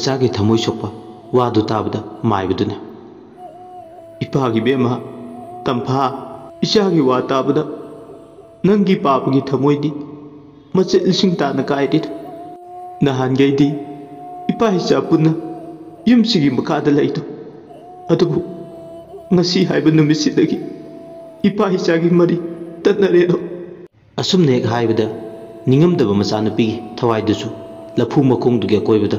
ꯃꯆꯥꯒꯤ ꯊꯃꯣꯏ ꯁꯣꯛꯄ ꯋꯥꯗꯨ ꯇꯥꯕꯗ ꯃꯥꯏꯕꯗꯨꯅ ꯏꯄꯥꯒꯤ ꯕꯦꯝꯃ ꯇꯝꯐꯥ ꯏꯆꯥꯒꯤ ꯋꯥ ꯇꯥꯕꯗ ꯅꯪꯒꯤ ꯄꯥꯕꯒꯤ ꯊꯃꯣꯏꯗꯤ ꯃꯆꯦꯠ ꯂꯤꯁꯤꯡ ꯇꯥꯅ ꯀꯥꯏꯔꯤꯗ ꯅꯍꯥꯟꯈꯩꯗꯤ ꯏꯄꯥ ꯏꯆꯥ ꯄꯨꯟꯅ ꯌꯨꯝꯁꯤꯒꯤ ꯃꯈꯥꯗ ꯂꯩꯗꯨ ꯑꯗꯨꯕꯨ ꯉꯁꯤ ꯍꯥꯏꯕ ꯅꯨꯃꯤꯠꯁꯤꯗꯒꯤ ꯏꯄꯥ ꯏꯆꯥꯒꯤ ꯃꯔꯤ ꯇꯠꯅꯔꯦꯗꯣ ꯑꯁꯨꯝꯅ ꯍꯦꯛ ꯍꯥꯏꯕꯗ ꯅꯤꯡꯉꯝꯗꯕ ꯃꯆꯥꯅꯨꯄꯤꯒꯤ ꯊꯋꯥꯏꯗꯨꯁꯨ ꯂꯐꯨ ꯃꯈꯣꯡꯗꯨꯒꯤ ꯑꯀꯣꯏꯕꯗ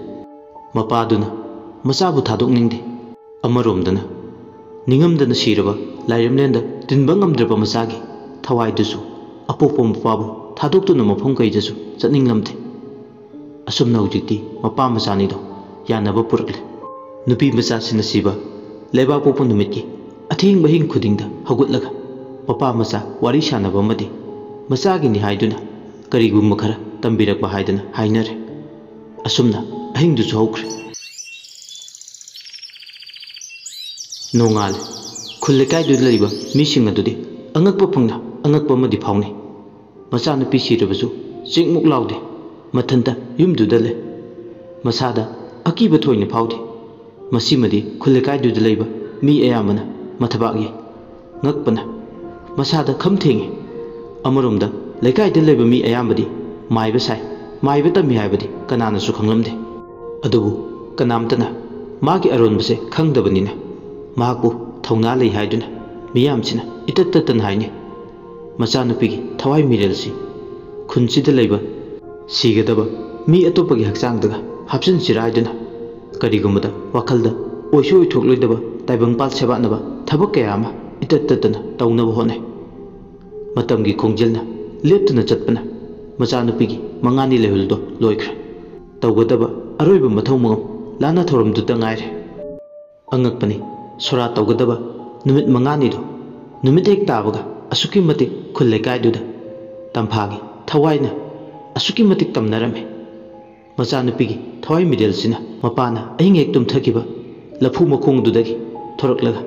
ꯃꯄꯥꯗꯨꯅ ꯃꯆꯥꯕꯨ ꯊꯥꯗꯣꯛꯅꯤꯡꯗꯦ ꯑꯃꯔꯣꯝꯗꯅ ꯅꯤꯡꯉꯝꯗꯅ ꯁꯤꯔꯕ ꯂꯥꯏꯔꯦꯝꯂꯦꯟꯗ ꯇꯤꯟꯕ ꯉꯝꯗ꯭ꯔꯕ ꯃꯆꯥꯒꯤ ꯊꯋꯥꯏꯗꯨꯁꯨ ꯑꯄꯣꯛꯄ ꯃꯄꯥꯕꯨ ꯊꯥꯗꯣꯛꯇꯨꯅ ꯃꯐꯝ ꯀꯩꯗꯁꯨ ꯆꯠꯅꯤꯡꯂꯝꯗꯦ ꯑꯁꯨꯝꯅ ꯍꯧꯖꯤꯛꯇꯤ ꯃꯄꯥ ꯃꯆꯥꯅꯤꯗꯣ ꯌꯥꯅꯕ ꯄꯨꯔꯛꯂꯦ ꯅꯨꯄꯤ ꯃꯆꯥꯁꯤꯅ ꯁꯤꯕ ꯂꯩꯕꯥꯛ ꯄꯣꯛꯄ ꯅꯨꯃꯤꯠꯀꯤ ꯑꯊꯦꯡꯕ ꯑꯍꯤꯡ ꯈꯨꯗꯤꯡꯗ ꯍꯧꯒꯠꯂꯒ ꯃꯄꯥ ꯃꯆꯥ ꯋꯥꯔꯤ ꯁꯥꯟꯅꯕ ꯑꯃꯗꯤ ꯃꯆꯥꯒꯤꯅꯤ ꯍꯥꯏꯗꯨꯅ ꯀꯔꯤꯒꯨꯝꯕ ꯈꯔ ꯇꯝꯕꯤꯔꯛꯄ ꯍꯥꯏꯗꯅ ꯍꯥꯏꯅꯔꯦ ꯑꯁꯨꯝꯅ ꯑꯍꯤꯡꯗꯨꯁꯨ ꯍꯧꯈ꯭ꯔꯦ ꯅꯣꯡꯉꯥꯜꯂꯦ ꯈꯨꯜ ꯂꯩꯀꯥꯏꯗꯨꯗ ꯂꯩꯕ ꯃꯤꯁꯤꯡ ꯑꯗꯨꯗꯤ ꯑꯉꯛꯄ ꯐꯪꯅ ꯑꯉꯛꯄ ꯑꯃꯗꯤ ꯐꯥꯎꯅꯩ ꯃꯆꯥꯅꯨꯄꯤ ꯁꯤꯔꯕꯁꯨ ꯆꯤꯡꯃꯨꯛ ꯂꯥꯎꯗꯦ ꯃꯊꯟꯇ ꯌꯨꯝꯗꯨꯗ ꯂꯩ ꯃꯁꯥꯗ ꯑꯀꯤꯕ ꯊꯣꯏꯅ ꯐꯥꯎꯗꯦ ꯃꯁꯤꯃꯗꯤ ꯈꯨꯜ ꯂꯩꯀꯥꯏꯗꯨꯗ ꯂꯩꯕ ꯃꯤ ꯑꯌꯥꯝꯕꯅ ꯃꯊꯕꯥꯛ ꯌꯩ ꯉꯛꯄꯅ ꯃꯁꯥꯗ ꯈꯝ ꯊꯦꯡꯉꯤ ꯑꯃꯔꯣꯝꯗ ꯂꯩꯀꯥꯏꯗ ꯂꯩꯕ ꯃꯤ ꯑꯌꯥꯝꯕꯗꯤ ꯃꯥꯏꯕ ꯁꯥꯏ ꯃꯥꯏꯕ ꯇꯝꯃꯤ ꯍꯥꯏꯕꯗꯤ ꯀꯅꯥꯅꯁꯨ ꯈꯪꯂꯝꯗꯦ ꯑꯗꯨꯕꯨ ꯀꯅꯥꯝꯇꯅ ꯃꯥꯒꯤ ꯑꯔꯣꯟꯕꯁꯦ ꯈꯪꯗꯕꯅꯤꯅ ꯃꯍꯥꯛꯄꯨ ꯊꯧꯅꯥ ꯂꯩ ꯍꯥꯏꯗꯨꯅ ꯃꯤꯌꯥꯝꯁꯤꯅ ꯏꯇꯠ ꯇꯠꯇꯅ ꯍꯥꯏꯅꯩ ꯃꯆꯥꯅꯨꯄꯤꯒꯤ ꯊꯋꯥꯏ ꯃꯤꯔꯦꯜꯁꯤ ꯈꯨꯟꯁꯤꯗ ꯂꯩꯕ ꯁꯤꯒꯗꯕ ꯃꯤ ꯑꯇꯣꯞꯄꯒꯤ ꯍꯛꯆꯥꯡꯗꯒ ꯍꯥꯞꯆꯤꯟꯁꯤꯔꯥ ꯍꯥꯏꯗꯨꯅ ꯀꯔꯤꯒꯨꯝꯕꯗ ꯋꯥꯈꯜꯗ ꯑꯣꯏꯁꯨ ꯑꯣꯏꯊꯣꯛꯂꯣꯏꯗꯕ ꯇꯥꯏꯕꯪꯄꯥꯜ ꯁꯦꯕꯥꯠꯅꯕ ꯊꯕꯛ ꯀꯌా ꯑꯃ ꯏꯇꯠ ꯇꯠꯇꯅ ꯇꯧꯅꯕ ꯍꯣꯠꯅꯩ ꯃꯇꯝꯒꯤ ꯈꯣꯡꯖꯦꯜꯅ ꯂꯦꯞꯇꯨꯅ ꯆꯠꯄꯅ ꯃꯆꯥꯅꯨꯄꯤꯒꯤ ꯃꯉꯥꯅꯤ ꯂꯩꯍꯨꯜꯗꯣ ꯂꯣꯏꯈ꯭ꯔꯦ ꯇꯧꯒꯗꯕ ꯑꯔꯣꯏꯕ ꯃꯊꯧ ꯃꯉꯝ ꯂꯥꯟꯅ ꯊꯧꯔꯝꯗꯨꯇ ꯉꯥꯏꯔꯦ ꯑꯉꯛꯄꯅꯤ ꯁꯣꯔꯥ ꯇꯧꯒꯗꯕ ꯅꯨꯃꯤꯠ ꯃꯉꯥꯅꯤꯗꯣ ꯅꯨꯃꯤꯠ ꯍꯦꯛ ꯇꯥꯕꯒ ꯑꯁꯨꯛꯀꯤ ꯃꯇꯤꯛ ꯈꯨꯜ ꯂꯩꯀꯥꯏꯗꯨꯗ ꯇꯝꯐꯥꯒꯤ ꯊꯋꯥꯏꯅ ꯑꯁꯨꯛꯀꯤ ꯃꯇꯤꯛ ꯇꯝꯅꯔꯝꯃꯤ ꯃꯆꯥꯅꯨꯄꯤꯒꯤ ꯊꯋꯥꯏ ꯃꯤꯔꯦꯜꯁꯤꯅ ꯃꯄꯥꯅ ꯑꯍꯤꯡ ꯍꯦꯛ ꯇꯨꯝꯊꯈꯤꯕ ꯂꯐꯨ ꯃꯈꯣꯡꯗꯨꯗꯒꯤ ꯊꯣꯔꯛꯂꯒ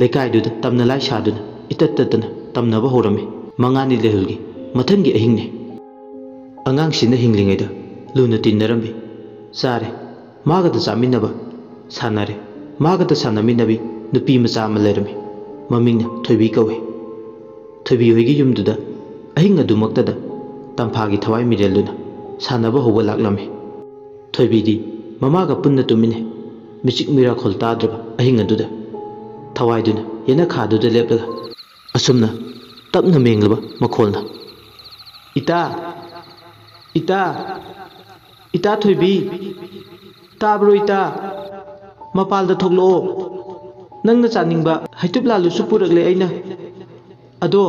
ꯂꯩꯀꯥꯏꯗꯨꯗ ꯇꯝꯅ ꯂꯥꯏ ꯁꯥꯗꯨꯅ ꯏꯇꯠ ꯇꯠꯇꯅ ꯇꯝꯅꯕ ꯍꯧꯔꯝꯃꯤ ꯃꯉꯥꯅꯤ ꯂꯩꯍꯨꯜꯒꯤ ꯃꯊꯪꯒꯤ ꯑꯍꯤꯡꯅꯤ ꯑꯉꯥꯡꯁꯤꯅ ꯍꯤꯡꯂꯤꯉꯩꯗ ꯂꯨꯅ ꯇꯤꯟꯅꯔꯝꯃꯤ ꯆꯥꯔꯦ ꯃꯥꯒꯗ ꯆꯥꯃꯤꯟꯅꯕ ꯁꯥꯟꯅꯔꯦ ꯃꯥꯒꯗ ꯁꯥꯟꯅꯃꯤꯟꯅꯕꯤ ꯅꯨꯄꯤ ꯃꯆꯥ ꯑꯃ ꯂꯩꯔꯝꯃꯤ ꯃꯃꯤꯡꯅ ꯊꯣꯏꯕꯤ ꯀꯧꯏ ꯊꯣꯏꯕꯤ ꯍꯣꯏꯒꯤ ꯌꯨꯝꯗꯨꯗ ꯑꯍꯤꯡ ꯑꯗꯨꯃꯛꯇꯗ ꯇꯝꯐꯥꯒꯤ ꯊꯋꯥꯏ ꯃꯤꯔꯦꯜꯗꯨꯅ ꯁꯥꯟꯅꯕ ꯍꯧꯕ ꯂꯥꯛꯂꯝꯃꯤ ꯊꯣꯏꯕꯤꯗꯤ ꯃꯃꯥꯒ ꯄꯨꯟꯅ ꯇꯨꯝꯃꯤꯟꯅꯩ ꯃꯤꯆꯤꯛ ꯃꯤꯔꯥꯈꯣꯜ ꯇꯥꯗ꯭ꯔꯕ ꯑꯍꯤꯡ ꯑꯗꯨꯗ ꯊꯋꯥꯏꯗꯨꯅ ꯌꯦꯅꯈꯥꯗꯨꯗ ꯂꯦꯞꯂꯒ ꯑꯁꯨꯝꯅ ꯇꯞꯅ ꯃꯦꯡꯂꯕ ꯃꯈꯣꯜꯅ ꯏꯇꯥ ꯏꯇꯥ ꯏꯇꯥ ꯊꯣꯏꯕꯤ ꯇꯥꯕ꯭ꯔꯣ ꯏꯇꯥ ꯃꯄꯥꯜꯗ ꯊꯣꯛꯂꯛꯑꯣ ꯅꯪꯅ ꯆꯥꯅꯤꯡꯕ ꯍꯩꯇꯨꯞ ꯂꯥꯜꯂꯨꯁꯨ ꯄꯨꯔꯛꯂꯦ ꯑꯩꯅ ꯑꯗꯣ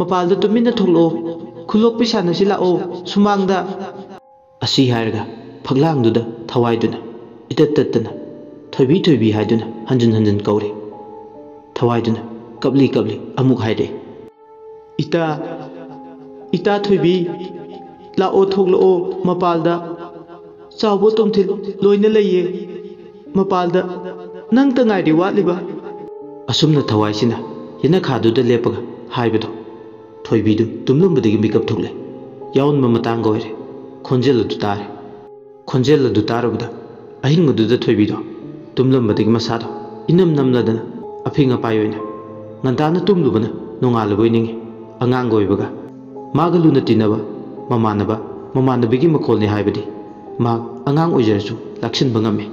ꯃꯄꯥꯜꯗ ꯇꯨꯃꯤꯟꯅ ꯊꯣꯛꯂꯛꯑꯣ ꯈꯨꯂꯣꯛꯄꯤ ꯁꯥꯟꯅꯁꯤ ꯂꯥꯛꯑꯣ ꯁꯨꯃꯥꯡꯗ ꯑꯁꯤ ꯍꯥꯏꯔꯒ ꯐꯛꯂꯥꯡꯗꯨꯗ ꯊꯋꯥꯏꯗꯨꯅ ꯏꯇꯠ ꯇꯠꯇꯅ ꯊꯣꯏꯕꯤ ꯊꯣꯏꯕꯤ ꯍꯥꯏꯗꯨꯅ ꯍꯟꯖꯤꯟ ꯍꯟꯖꯤꯟ ꯀꯧꯔꯤ ꯊꯋꯥꯏꯗꯨꯅ ꯀꯞꯂꯤ ꯀꯞꯂꯤ ꯑꯃꯨꯛ ꯍꯥꯏꯔꯛꯏ ꯏꯇꯥ ꯏꯇꯥ ꯊꯣꯏꯕꯤ ꯂꯥꯛꯑꯣ ꯊꯣꯛꯂꯛꯑꯣ ꯃꯄꯥꯜꯗ ꯆꯥꯎꯕ ꯇꯣꯝꯊꯤꯜ ꯂꯣꯏꯅ ꯂꯩꯌꯦ ꯃꯄꯥꯜꯗ ꯅꯪꯇ ꯉꯥꯏꯔꯤ ꯋꯥꯠꯂꯤꯕ ꯑꯁꯨꯝꯅ ꯊꯋꯥꯏꯁꯤꯅ ꯌꯦꯅꯈꯥꯗꯨꯗ ꯂꯦꯞꯄꯒ ꯍꯥꯏꯕꯗꯣ ꯊꯣꯏꯕꯤꯗꯨ ꯇꯨꯝꯂꯝꯕꯗꯒꯤ ꯃꯤꯀꯞ ꯊꯣꯛꯂꯦ ꯌꯥꯎꯟꯕ ꯃꯇꯥꯡꯒ ꯑꯣꯏꯔꯦ ꯈꯣꯟꯖꯦꯜ ꯑꯗꯨ ꯇꯥꯔꯦ ꯈꯣꯟꯖꯦꯜ ꯑꯗꯨ ꯇꯥꯔꯨꯕꯗ ꯑꯍꯤꯡ ꯑꯗꯨꯗ ꯊꯣꯏꯕꯤꯗꯣ ꯇꯨꯝꯂꯝꯕꯗꯒꯤ ꯃꯁꯥꯗꯣ ꯏꯅꯝ ꯅꯝꯂꯗꯅ ꯑꯐꯤꯡ ꯑꯄꯥꯏ ꯑꯣꯏꯅ ꯉꯟꯇꯥꯅ ꯇꯨꯝꯂꯨꯕꯅ ꯅꯣꯡꯉꯥꯜꯂꯕꯣꯏ ꯅꯤꯡꯉꯤ ꯑꯉꯥꯡꯒ ꯑꯣꯏꯕꯒ ꯃꯥꯒ ꯂꯨꯅ ꯇꯤꯟꯅꯕ ꯃꯃꯥꯟꯅꯕ ꯃꯃꯥꯟꯅꯕꯤꯒꯤ ꯃꯈꯣꯜꯅꯤ ꯍꯥꯏꯕꯗꯤ 막 안강 오이저주 락신 방암에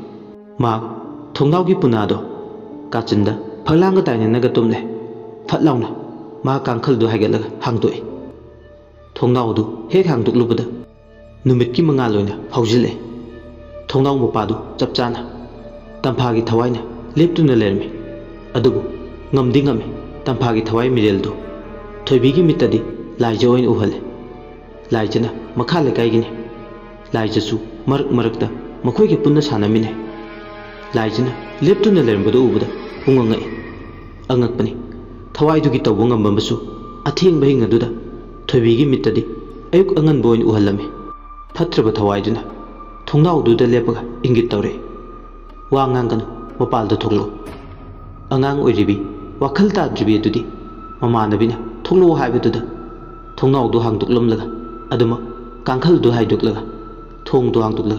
막 통나오기 뿐아도 까진다 팔랑가 다니 내가 똠네 팟라우나 막 강클도 하게라 항도이 통나오도 핵 항독 루보다 누밋기 망알로냐 하우질레 통나오 못 봐도 짭잖아 담파기 타와이나 랩두나 레르미 아두고 ngầm ngầm tam pha cái thawai mirel do thoi bi gi mitadi lai jo in uhal lai chana makha le kai gi ne ꯂꯥꯏꯖꯁꯨ ꯃꯔꯛ ꯃꯔꯛꯇ ꯃꯈꯣꯏꯒꯤ ꯄꯨꯟꯅ ꯁꯥꯟꯅꯃꯤꯟꯅꯩ ꯂꯥꯏꯖꯅ ꯂꯦꯞꯇꯨꯅ ꯂꯩꯔꯝꯕꯗꯨ ꯎꯕꯗ ꯄꯨꯡ ꯑꯉꯛꯏ ꯑꯉꯛꯄꯅꯤ ꯊꯋꯥꯏꯗꯨꯒꯤ ꯇꯧꯕ ꯉꯝꯕꯃꯁꯨ ꯑꯊꯦꯡꯕ ꯍꯤꯡ ꯑꯗꯨꯗ ꯊꯣꯏꯕꯤꯒꯤ ꯃꯤꯠꯇꯗꯤ ꯑꯌꯨꯛ ꯑꯉꯟꯕ ꯑꯣꯏꯅ ꯎꯍꯜꯂꯝꯃꯤ ꯐꯠꯇ꯭ꯔꯕ ꯊꯋꯥꯏꯗꯨꯅ ꯊꯣꯡꯅꯥꯎꯗꯨꯗ ꯂꯦꯞꯄꯒ ꯏꯪꯒꯤꯠ ꯇꯧꯔꯛꯏ ꯋꯥ ꯉꯥꯡꯒꯅꯨ ꯃꯄꯥꯜꯗ ꯊꯣꯛꯂꯛꯎ ꯑꯉꯥꯡ ꯑꯣꯏꯔꯤꯕꯤ ꯋꯥꯈꯜ ꯇꯥꯗ꯭ꯔꯤꯕꯤ ꯑꯗꯨꯗꯤ ꯃꯃꯥꯟꯅꯕꯤꯅ ꯊꯣꯛꯂꯛꯑꯣ ꯍꯥꯏꯕꯗꯨꯗ ꯊꯣꯡꯅꯥꯎꯗꯨ ꯍꯥꯡꯗꯣꯛꯂꯝꯂꯒ ꯑꯗꯨꯃꯛ ꯀꯥꯡꯈꯜꯗꯨ ꯍꯥꯏꯗꯣꯛꯂꯒ thong doang tu la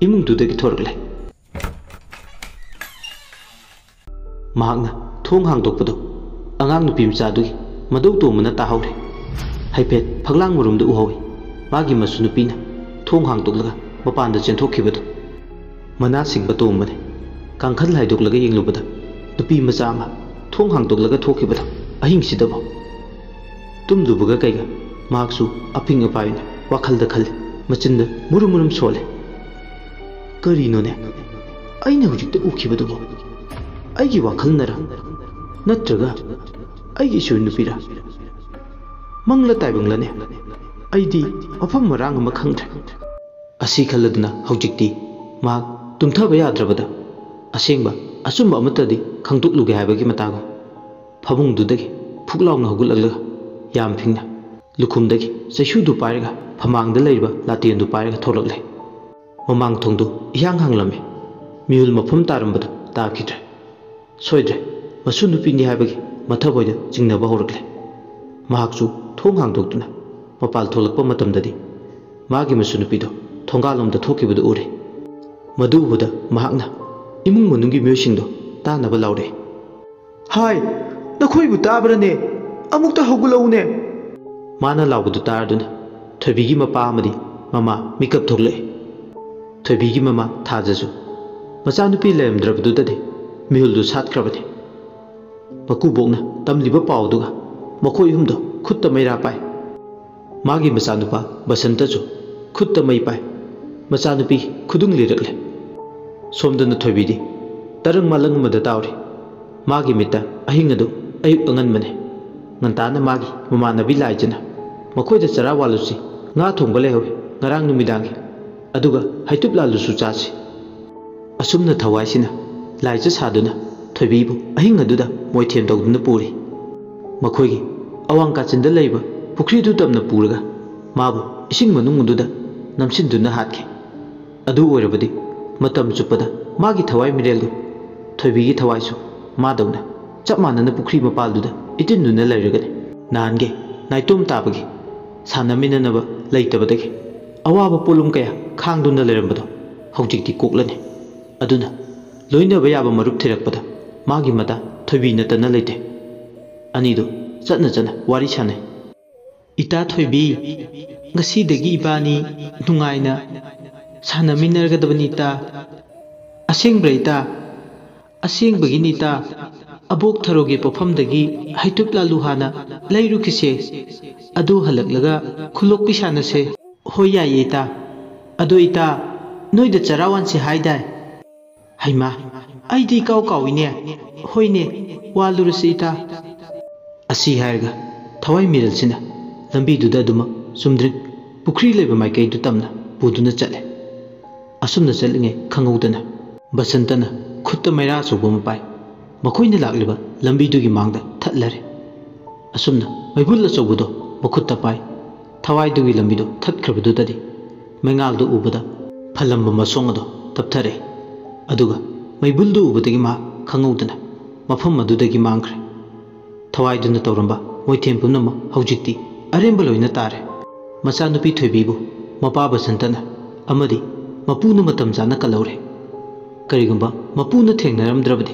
imung tu de ki thor le mahang thong hang dok pado angang nu pim mà đâu madok mình đã ta haure haipet phaglang murum du hoi magi masu nu pina thong hang dok la mapan da chen thok khibado mana sing ba tom mane kang khal lai dok la ga yeng lu bada mà thông hàng ma thong hang dok la ga thok khibado ahing si da ba tum du bu ga kai ga mak su aping apai wa khal da khal ꯃꯆꯤꯟꯗ ꯃꯨꯔꯨꯝ ꯃꯨꯔꯨꯝ ꯁꯣꯜꯂꯦ ꯀꯔꯤꯅꯣꯅꯦ ꯑꯩꯅ ꯍꯧꯖꯤꯛꯇ ꯎꯈꯤꯕꯗꯨꯕꯨ ꯑꯩꯒꯤ ꯋꯥꯈꯜꯅꯔ ꯅꯠꯇ꯭ꯔꯒ ꯑꯩꯒꯤ ꯏꯁꯨ ꯅꯨꯄꯤꯔ ꯃꯪꯂ ꯇꯥꯏꯕꯪꯂꯅꯦ ꯑꯩꯗꯤ ꯃꯐꯝ ꯃꯔꯥꯡ ꯑꯃ ꯈꯪꯗ꯭ꯔꯦ ꯑꯁꯤ ꯈꯜꯂꯗꯨꯅ ꯍꯧꯖꯤꯛꯇꯤ ꯃꯍꯥꯛ ꯇꯨꯝꯊꯕ ꯌꯥꯗ꯭ꯔꯕꯗ ꯑꯁꯦꯡꯕ ꯑꯆꯨꯝꯕ ꯑꯃꯠꯇꯗꯤ ꯈꯪꯗꯣꯛꯂꯨꯒꯦ ꯍꯥꯏꯕꯒꯤ ꯃꯇꯥꯒꯨꯝ ꯐꯃꯨꯡꯗꯨꯗꯒꯤ ꯐꯨꯛ ꯂꯥꯎꯅ ꯍꯧꯒꯠꯂꯛꯂꯒ ꯌꯥꯝ ꯐꯤꯡꯅ ꯂꯨꯈꯨꯝꯗꯒꯤ ꯆꯩꯁꯨꯗꯨ ꯄꯥꯏꯔꯒ ꯐꯃꯥꯡꯗ ꯂꯩꯔꯤꯕ ꯂꯥꯇꯦꯟꯗꯨ ꯄꯥꯏꯔꯒ ꯊꯣꯛꯂꯛꯂꯦ ꯃꯃꯥꯡ ꯊꯣꯡꯗꯨ ꯏꯍꯥꯡ ꯍꯥꯡꯂꯝꯃꯤ ꯃꯤꯍꯨꯜ ꯃꯐꯝ ꯇꯥꯔꯝꯕꯗꯨ ꯇꯥꯈꯤꯗ꯭ꯔꯦ ꯁꯣꯏꯗ꯭ꯔꯦ ꯃꯁꯨ ꯅꯨꯄꯤꯅꯤ ꯍꯥꯏꯕꯒꯤ ꯃꯊꯕꯣꯏꯗ ꯆꯤꯡꯅꯕ ꯍꯧꯔꯛꯂꯦ ꯃꯍꯥꯛꯁꯨ ꯊꯣꯡ ꯍꯥꯡꯗꯣꯛꯇꯨꯅ ꯃꯄꯥꯜ ꯊꯣꯛꯂꯛꯄ ꯃꯇꯝꯗꯗꯤ ꯃꯥꯒꯤ ꯃꯁꯨ ꯅꯨꯄꯤꯗꯣ ꯊꯣꯡꯒꯥꯜꯂꯣꯝꯗ ꯊꯣꯛꯈꯤꯕꯗꯨ ꯎꯔꯦ ꯃꯗꯨ ꯎꯕꯗ ꯃꯍꯥꯛꯅ ꯏꯃꯨꯡ ꯃꯅꯨꯡꯒꯤ ꯃꯤꯑꯣꯏꯁꯤꯡꯗꯣ ꯇꯥꯅꯕ ꯂꯥꯎꯔꯛꯏ ꯍꯥꯏ ꯅꯈꯣꯏꯕꯨ ꯇꯥꯕ꯭ꯔꯅꯦ ꯑꯃꯨꯛꯇ ꯍꯧꯒꯠꯂꯛꯎꯅꯦ ꯃꯥꯅ ꯂꯥꯎꯕꯗꯨ ꯇꯥꯔꯗꯨꯅ ꯊꯣꯏꯕꯤꯒꯤ ꯃꯄꯥ ꯑꯃꯗꯤ ꯃꯃꯥ ꯃꯤꯀꯞ ꯊꯣꯛꯂꯛꯏ ꯊꯣꯏꯕꯤꯒꯤ ꯃꯃꯥ ꯊꯥꯖꯁꯨ ꯃꯆꯥꯅꯨꯄꯤ ꯂꯩꯔꯝꯗ꯭ꯔꯕꯗꯨꯗꯗꯤ ꯃꯤꯍꯨꯜꯗꯨ ꯁꯥꯠꯈ꯭ꯔꯕꯅꯤ ꯃꯀꯨꯕꯣꯛꯅ ꯇꯝꯂꯤꯕ ꯄꯥꯎꯗꯨꯒ ꯃꯈꯣꯏ ꯑꯍꯨꯝꯗꯣ ꯈꯨꯠꯇ ꯃꯩꯔꯥ ꯄꯥꯏ ꯃꯥꯒꯤ ꯃꯆꯥꯅꯨꯄꯥ ꯕꯁꯟꯇꯁꯨ ꯈꯨꯠꯇ ꯃꯩ ꯄꯥꯏ ꯃꯆꯥꯅꯨꯄꯤ ꯈꯨꯗꯨꯡ ꯂꯤꯔꯛꯂꯦ ꯁꯣꯝꯗꯅ ꯊꯣꯏꯕꯤꯗꯤ ꯇꯔꯪ ꯃꯥꯂꯪ ꯑꯃꯗ ꯇꯥꯎꯔꯤ ꯃꯥꯒꯤ ꯃꯤꯠꯇ ꯑꯍꯤꯡ ꯑꯗꯨ ꯑꯌꯨꯛ ꯑꯉꯟꯕꯅꯤ ꯉꯟꯇꯥꯅ ꯃꯥꯒꯤ ꯃꯃꯥꯟꯅꯕꯤ ꯂꯥꯏꯖꯅ ꯃꯈꯣꯏꯗ ꯆꯔꯥ ꯋꯥꯜꯂꯨꯁꯤ ꯉꯥ ꯊꯣꯡꯕ ꯂꯩꯍꯧꯏ ꯉꯔꯥꯡ ꯅꯨꯃꯤꯗꯥꯡꯒꯤ ꯑꯗꯨꯒ ꯍꯩꯇꯨꯞ ꯂꯥꯜꯂꯨꯁꯨ ꯆꯥꯁꯤ ꯑꯁꯨꯝꯅ ꯊꯋꯥꯏꯁꯤꯅ ꯂꯥꯏꯖ ꯁꯥꯗꯨꯅ ꯊꯣꯏꯕꯤꯕꯨ ꯑꯍꯤꯡ ꯑꯗꯨꯗ ꯃꯣꯏꯊꯦꯝ ꯇꯧꯗꯨꯅ ꯄꯨꯔꯤ ꯃꯈꯣꯏꯒꯤ ꯑꯋꯥꯡ ꯀꯥꯆꯤꯟꯗ ꯂꯩꯕ ꯄꯨꯈ꯭ꯔꯤꯗꯨ ꯇꯝꯅ ꯄꯨꯔꯒ ꯃꯥꯕꯨ ꯏꯁꯤꯡ ꯃꯅꯨꯡ ꯑꯗꯨꯗ ꯅꯝꯁꯤꯟꯗꯨꯅ ꯍꯥꯠꯈꯤ ꯑꯗꯨ ꯑꯣꯏꯔꯕꯗꯤ ꯃꯇꯝ ꯆꯨꯞꯄꯗ ꯃꯥꯒꯤ ꯊꯋꯥꯏ ꯃꯤꯔꯦꯜꯗꯨ ꯊꯣꯏꯕꯤꯒꯤ ꯊꯋꯥꯏꯁꯨ ꯃꯥꯗꯧꯅ ꯆꯞ ꯃꯥꯟꯅꯅ ꯄꯨꯈ꯭ꯔꯤ ꯃꯄꯥꯜꯗꯨꯗ ꯏꯇꯤꯟꯗꯨꯅ ꯂꯩꯔꯒꯅꯤ ꯅꯍꯥꯟꯒꯤ ꯅꯥꯏꯇꯣꯝ ꯇꯥꯕꯒꯤ ꯁꯥꯟꯅꯃꯤꯟꯅꯅꯕ ꯂꯩꯇꯕꯗꯒꯤ ꯑꯋꯥꯕ ꯄꯣꯠꯂꯨꯝ ꯀꯌꯥ ꯈꯥꯡꯗꯨꯅ ꯂꯩꯔꯝꯕꯗꯣ ꯍꯧꯖꯤꯛꯇꯤ ꯀꯣꯛꯂꯅꯤ ꯑꯗꯨꯅ ꯂꯣꯏꯅꯕ ꯌꯥꯕ ꯃꯔꯨꯞ ꯊꯤꯔꯛꯄꯗ ꯃꯥꯒꯤ ꯃꯇꯥ ꯊꯣꯏꯕꯤ ꯅꯠꯇꯅ ꯂꯩꯇꯦ ꯑꯅꯤꯗꯨ ꯆꯠꯅ ꯆꯠꯅ ꯋꯥꯔꯤ ꯁꯥꯟꯅꯩ ꯏꯇꯥ ꯊꯣꯏꯕꯤ ꯉꯁꯤꯗꯒꯤ ꯏꯕꯥꯅꯤ ꯅꯨꯡꯉꯥꯏꯅ ꯁꯥꯟꯅꯃꯤꯟꯅꯔꯒꯗꯕꯅꯤ ꯏꯇꯥ ꯑꯁꯦꯡꯕ꯭ꯔꯥ ꯏꯇꯥ ꯑꯁꯦꯡꯕꯒꯤꯅꯤ ꯏꯇꯥ ꯑꯕꯣꯛ ꯊꯔꯣꯒꯤ ꯄꯣꯐꯝꯗꯒꯤ ꯍꯩꯇꯨꯞ ꯂꯥꯂꯨ ꯍꯥꯟꯅ ꯂꯩꯔꯨꯈꯤꯁꯦ ꯑꯗꯨ ꯍꯜꯂꯛꯂꯒ ꯈꯨꯂꯣꯛꯄꯤ ꯁꯥꯟꯅꯁꯦ ꯍꯣꯏ ꯌꯥꯏꯌꯦ ꯏꯇꯥ ꯑꯗꯣ ꯏꯇꯥ ꯅꯣꯏꯗ ꯆꯔꯥ ꯋꯥꯟꯁꯦ ꯍꯥꯏꯗꯥꯏ ꯍꯩꯃꯥ ꯑꯩꯗꯤ ꯏꯀꯥꯎ ꯀꯥꯎꯏꯅꯦ ꯍꯣꯏꯅꯦ ꯋꯥꯜꯂꯨꯔꯁꯤ ꯏꯇꯥ ꯑꯁꯤ ꯍꯥꯏꯔꯒ ꯊꯋꯥꯏ ꯃꯤꯔꯜꯁꯤꯅ ꯂꯝꯕꯤꯗꯨꯗ ꯑꯗꯨꯃꯛ ꯆꯨꯝꯗ꯭ꯔꯤꯡ ꯄꯨꯈ꯭ꯔꯤ ꯂꯩꯕ ꯃꯥꯏꯀꯩꯗꯨ ꯇꯝꯅ ꯄꯨꯗꯨꯅ ꯆꯠꯂꯦ ꯑꯁꯨꯝꯅ ꯆꯠꯂꯤꯉꯩ ꯈꯪꯍꯧꯗꯅ ꯕꯁꯟꯇꯅ ꯈꯨꯠꯇ ꯃꯩꯔꯥ ꯑꯆꯧꯕ ꯑꯃ ꯄꯥꯏ ꯃꯈꯣꯏꯅ ꯂꯥꯛꯂꯤꯕ ꯂꯝꯕꯤꯗꯨꯒꯤ ꯃꯥꯡꯗ ꯊꯠꯂꯔꯦ ꯑꯁꯨꯝꯅ ꯃꯩꯕꯨꯜ ꯑꯆꯧꯕꯗꯣ ꯃꯈꯨꯠꯇ ꯄꯥꯏ ꯊꯋꯥꯏꯗꯨꯒꯤ ꯂꯝꯕꯤꯗꯣ ꯊꯠꯈ꯭ꯔꯕꯗꯨꯗꯗꯤ ꯃꯩꯉꯥꯜꯗꯨ ꯎꯕꯗ ꯐꯜꯂꯝꯕ ꯃꯁꯣꯡ ꯑꯗꯣ ꯇꯞꯊꯔꯦ ꯑꯗꯨꯒ ꯃꯩꯕꯨꯜꯗꯨ ꯎꯕꯗꯒꯤ ꯃꯍꯥꯛ ꯈꯪꯍꯧꯗꯅ ꯃꯐꯝ ꯑꯗꯨꯗꯒꯤ ꯃꯥꯡꯈ꯭ꯔꯦ ꯊꯋꯥꯏꯗꯨꯅ ꯇꯧꯔꯝꯕ ꯃꯣꯏꯊꯦꯝ ꯄꯨꯝꯅꯃꯛ ꯍꯧꯖꯤꯛꯇꯤ ꯑꯔꯦꯝꯕ ꯂꯣꯏꯅ ꯇꯥꯔꯦ ꯃꯆꯥꯅꯨꯄꯤ ꯊꯣꯏꯕꯤꯕꯨ ꯃꯄꯥ ꯕꯁꯟꯇꯅ ꯑꯃꯗꯤ ꯃꯄꯨꯅ ꯃꯇꯝ ꯆꯥꯅ ꯀꯜꯍꯧꯔꯦ ꯀꯔꯤꯒꯨꯝꯕ ꯃꯄꯨꯅ ꯊꯦꯡꯅꯔꯝꯗ꯭ꯔꯕꯗꯤ